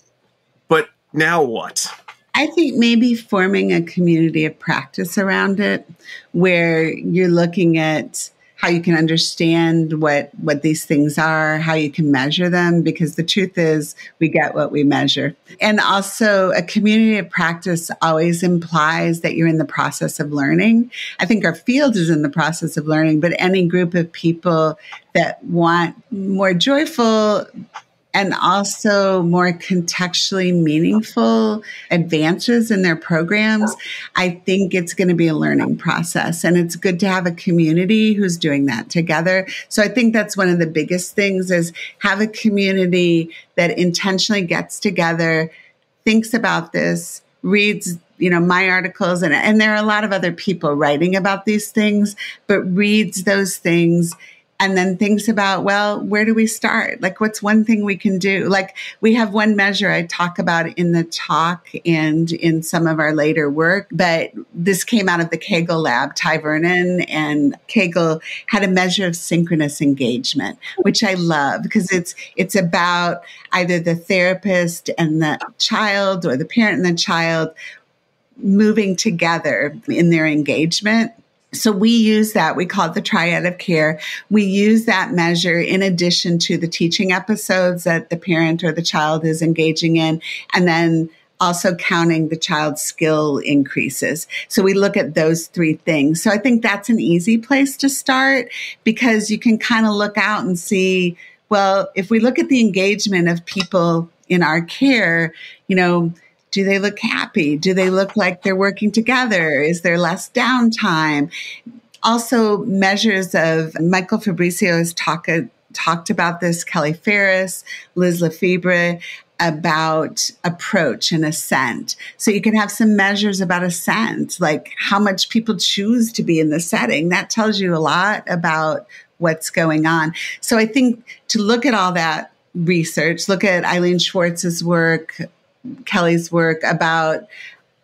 Speaker 1: but now what?
Speaker 4: I think maybe forming a community of practice around it where you're looking at how you can understand what what these things are, how you can measure them because the truth is we get what we measure. And also a community of practice always implies that you're in the process of learning. I think our field is in the process of learning, but any group of people that want more joyful and also more contextually meaningful advances in their programs, I think it's going to be a learning process. And it's good to have a community who's doing that together. So I think that's one of the biggest things is have a community that intentionally gets together, thinks about this, reads you know my articles and, and there are a lot of other people writing about these things but reads those things and then thinks about, well, where do we start? Like, what's one thing we can do? Like, we have one measure I talk about in the talk and in some of our later work, but this came out of the Koegel lab. Ty Vernon and Koegel had a measure of synchronous engagement, which I love because it's, it's about either the therapist and the child or the parent and the child moving together in their engagement so we use that. We call it the triad of care. We use that measure in addition to the teaching episodes that the parent or the child is engaging in. And then also counting the child's skill increases. So we look at those three things. So I think that's an easy place to start because you can kind of look out and see, well, if we look at the engagement of people in our care, you know, do they look happy? Do they look like they're working together? Is there less downtime? Also, measures of Michael Fabrizio has talk, talked about this, Kelly Ferris, Liz Lefebvre, about approach and assent. So you can have some measures about assent, like how much people choose to be in the setting. That tells you a lot about what's going on. So I think to look at all that research, look at Ilene Schwartz's work, Kelly's work about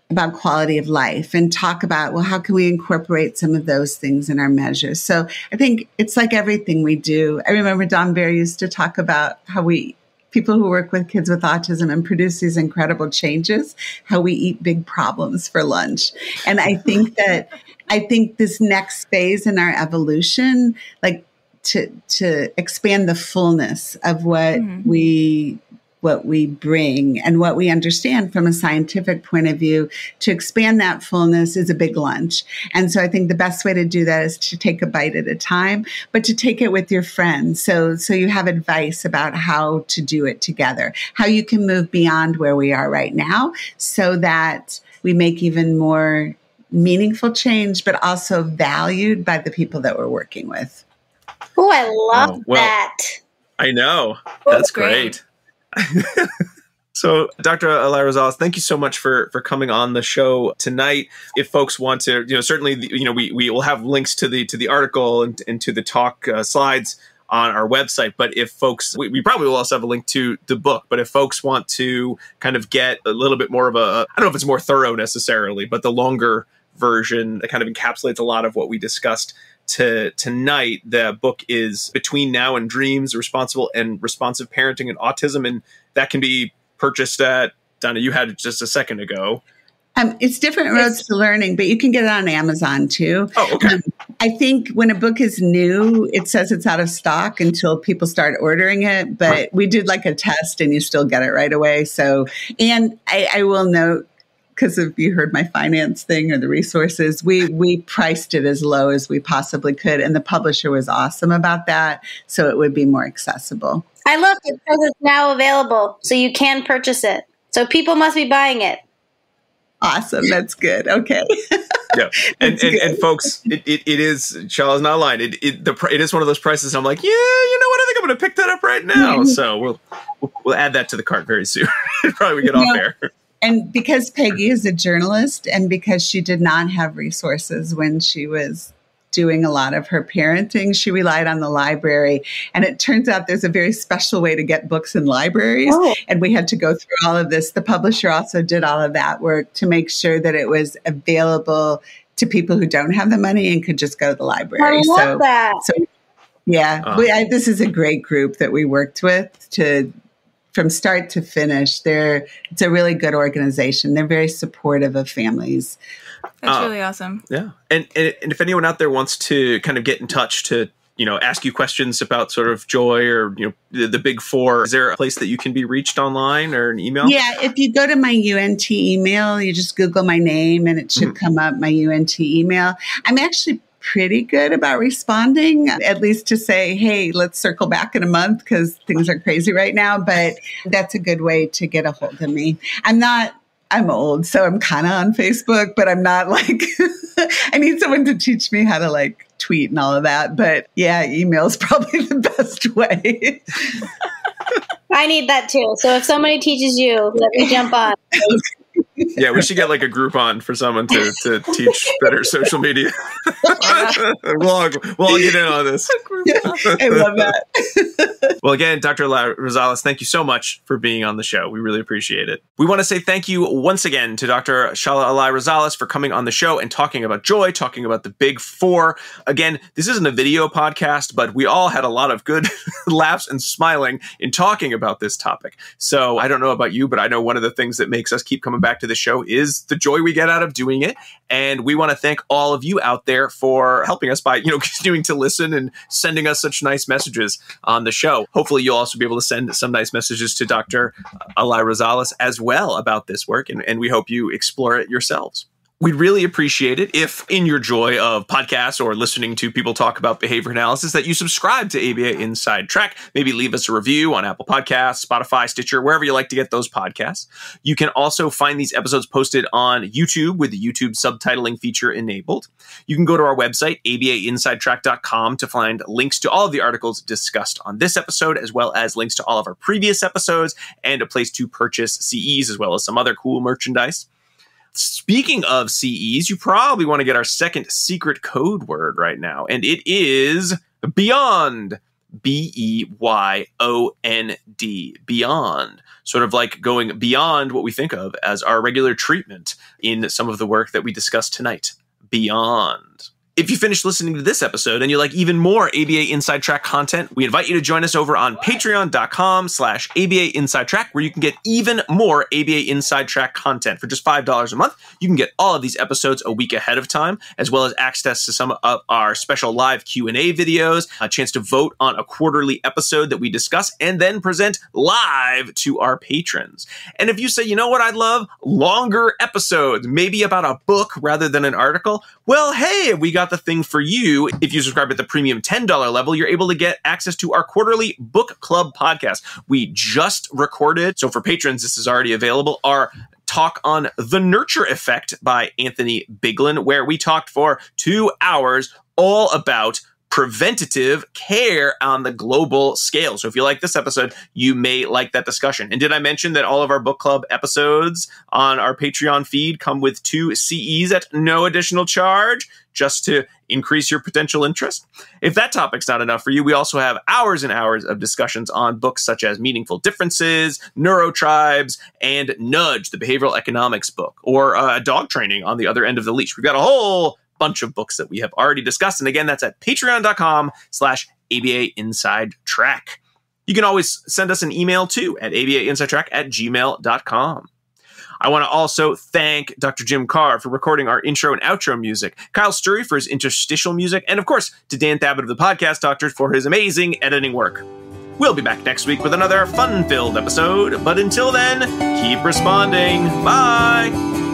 Speaker 4: about quality of life and talk about well how can we incorporate some of those things in our measures? So i think it's like everything we do. I remember Don Baer used to talk about how we people who work with kids with autism and produce these incredible changes how we eat big problems for lunch. And i think that i think this next phase in our evolution like to to expand the fullness of what mm-hmm. we what we bring and what we understand from a scientific point of view to expand that fullness is a big lunch. And so I think the best way to do that is to take a bite at a time, but to take it with your friends. So, so you have advice about how to do it together, how you can move beyond where we are right now so that we make even more meaningful change, but also valued by the people that we're working with.
Speaker 2: Oh, I love oh, well, that.
Speaker 1: I know. That's great. great. So, Dr. Ala'i-Rosales, thank you so much for for coming on the show tonight. If folks want to, you know, certainly, you know, we we will have links to the to the article and, and to the talk uh, slides on our website. But if folks, we, we, probably will also have a link to the book. But if folks want to kind of get a little bit more of a, I don't know if it's more thorough necessarily, but the longer version that kind of encapsulates a lot of what we discussed to tonight. The book is Between Now and Dreams: Responsible and Responsive Parenting and Autism, and that can be purchased at Donna. You had it just a second ago.
Speaker 4: Um, it's different roads to learning, but you can get it on Amazon too.
Speaker 1: Oh, okay. Um,
Speaker 4: I think when a book is new, it says it's out of stock until people start ordering it. But we did like a test, and you still get it right away. So, and I, I will note because if you heard my finance thing or the resources, we we priced it as low as we possibly could, and the publisher was awesome about that, so it would be more accessible.
Speaker 2: I love it because it's now available, so you can purchase it. So people must be buying it.
Speaker 4: Awesome. That's good. Okay.
Speaker 1: yeah. And, and, and, folks, it, it, it is, Shahla's not lying. It, it, the, it is one of those prices. I'm like, yeah, you know what? I think I'm going to pick that up right now. So we'll, we'll, we'll, add that to the cart very soon. Probably we get off there.
Speaker 4: And because Peggy is a journalist and because she did not have resources when she was doing a lot of her parenting, she relied on the library. And it turns out there's a very special way to get books in libraries. Oh. And we had to go through all of this. The publisher also did all of that work to make sure that it was available to people who don't have the money and could just go to the library. I
Speaker 2: love so, that.
Speaker 4: So, yeah, oh. we, I, this is a great group that we worked with to from start to finish. They're it's a really good organization. They're very supportive of families
Speaker 3: that's uh, really awesome.
Speaker 1: Yeah, and, and and if anyone out there wants to kind of get in touch to you know ask you questions about sort of joy or you know the, the, big four is there a place that you can be reached online or an email
Speaker 4: yeah if you go to my unt email you just google my name and it should mm-hmm. come up my unt email i'm actually pretty good about responding at least to say hey let's circle back in a month because things are crazy right now but that's a good way to get a hold of me i'm not I'm old, so I'm kind of on Facebook, but I'm not like, I need someone to teach me how to like tweet and all of that. But yeah, email is probably the best way.
Speaker 2: I need that too. So if somebody teaches you, let me jump on.
Speaker 1: yeah, we should get like a Groupon for someone to, to teach better social media. we'll, all, we'll all get in on this.
Speaker 4: I love that.
Speaker 1: well, again, Dr. La- Rosales, thank you so much for being on the show. We really appreciate it. We want to say thank you once again to Dr. Shahla Ala'i Rosales for coming on the show and talking about joy, talking about the big four. Again, this isn't a video podcast, but we all had a lot of good laughs and smiling in talking about this topic. So I don't know about you, but I know one of the things that makes us keep coming back to the show is the joy we get out of doing it. And we want to thank all of you out there for helping us by, you know, continuing to listen and sending us such nice messages on the show. Hopefully, you'll also be able to send some nice messages to Dr. Ala'i Rosales as well about this work. And, and we hope you explore it yourselves. We'd really appreciate it if, in your joy of podcasts or listening to people talk about behavior analysis, that you subscribe to ABA Inside Track. Maybe leave us a review on Apple Podcasts, Spotify, Stitcher, wherever you like to get those podcasts. You can also find these episodes posted on YouTube with the YouTube subtitling feature enabled. You can go to our website, abainsidetrack.com, to find links to all of the articles discussed on this episode, as well as links to all of our previous episodes and a place to purchase CEs, as well as some other cool merchandise. Speaking of CEs, you probably want to get our second secret code word right now, and it is beyond. B E Y O N D, beyond, sort of like going beyond what we think of as our regular treatment in some of the work that we discussed tonight. Beyond. If you finish listening to this episode and you like even more ABA Inside Track content, we invite you to join us over on patreon.com slash ABA Inside Track, where you can get even more ABA Inside Track content. For just $5 a month, you can get all of these episodes a week ahead of time, as well as access to some of our special live Q&A videos, a chance to vote on a quarterly episode that we discuss and then present live to our patrons. And if you say, you know what I'd love? Longer episodes, maybe about a book rather than an article. Well, hey, we got got the thing for you. If you subscribe at the premium $10 level, you're able to get access to our quarterly book club podcast. We just recorded, so for patrons, this is already available, our talk on The Nurture Effect by Anthony Biglan, where we talked for two hours all about preventative care on the global scale. So if you like this episode, you may like that discussion. And did I mention that all of our book club episodes on our Patreon feed come with two CEs at no additional charge? Just to increase your potential interest. If that topic's not enough for you, we also have hours and hours of discussions on books such as Meaningful Differences, Neurotribes, and Nudge, the behavioral economics book, or uh, Dog Training on the other end of the leash. We've got a whole bunch of books that we have already discussed. And again, that's at patreon.com slash ABA Inside Track. You can always send us an email too at abainsidetrack at gmail.com. I want to also thank Dr. Jim Carr for recording our intro and outro music, Kyle Sturry for his interstitial music, and of course, to Dan Thabit of the Podcast Doctors for his amazing editing work. We'll be back next week with another fun filled episode, but until then, keep responding. Bye!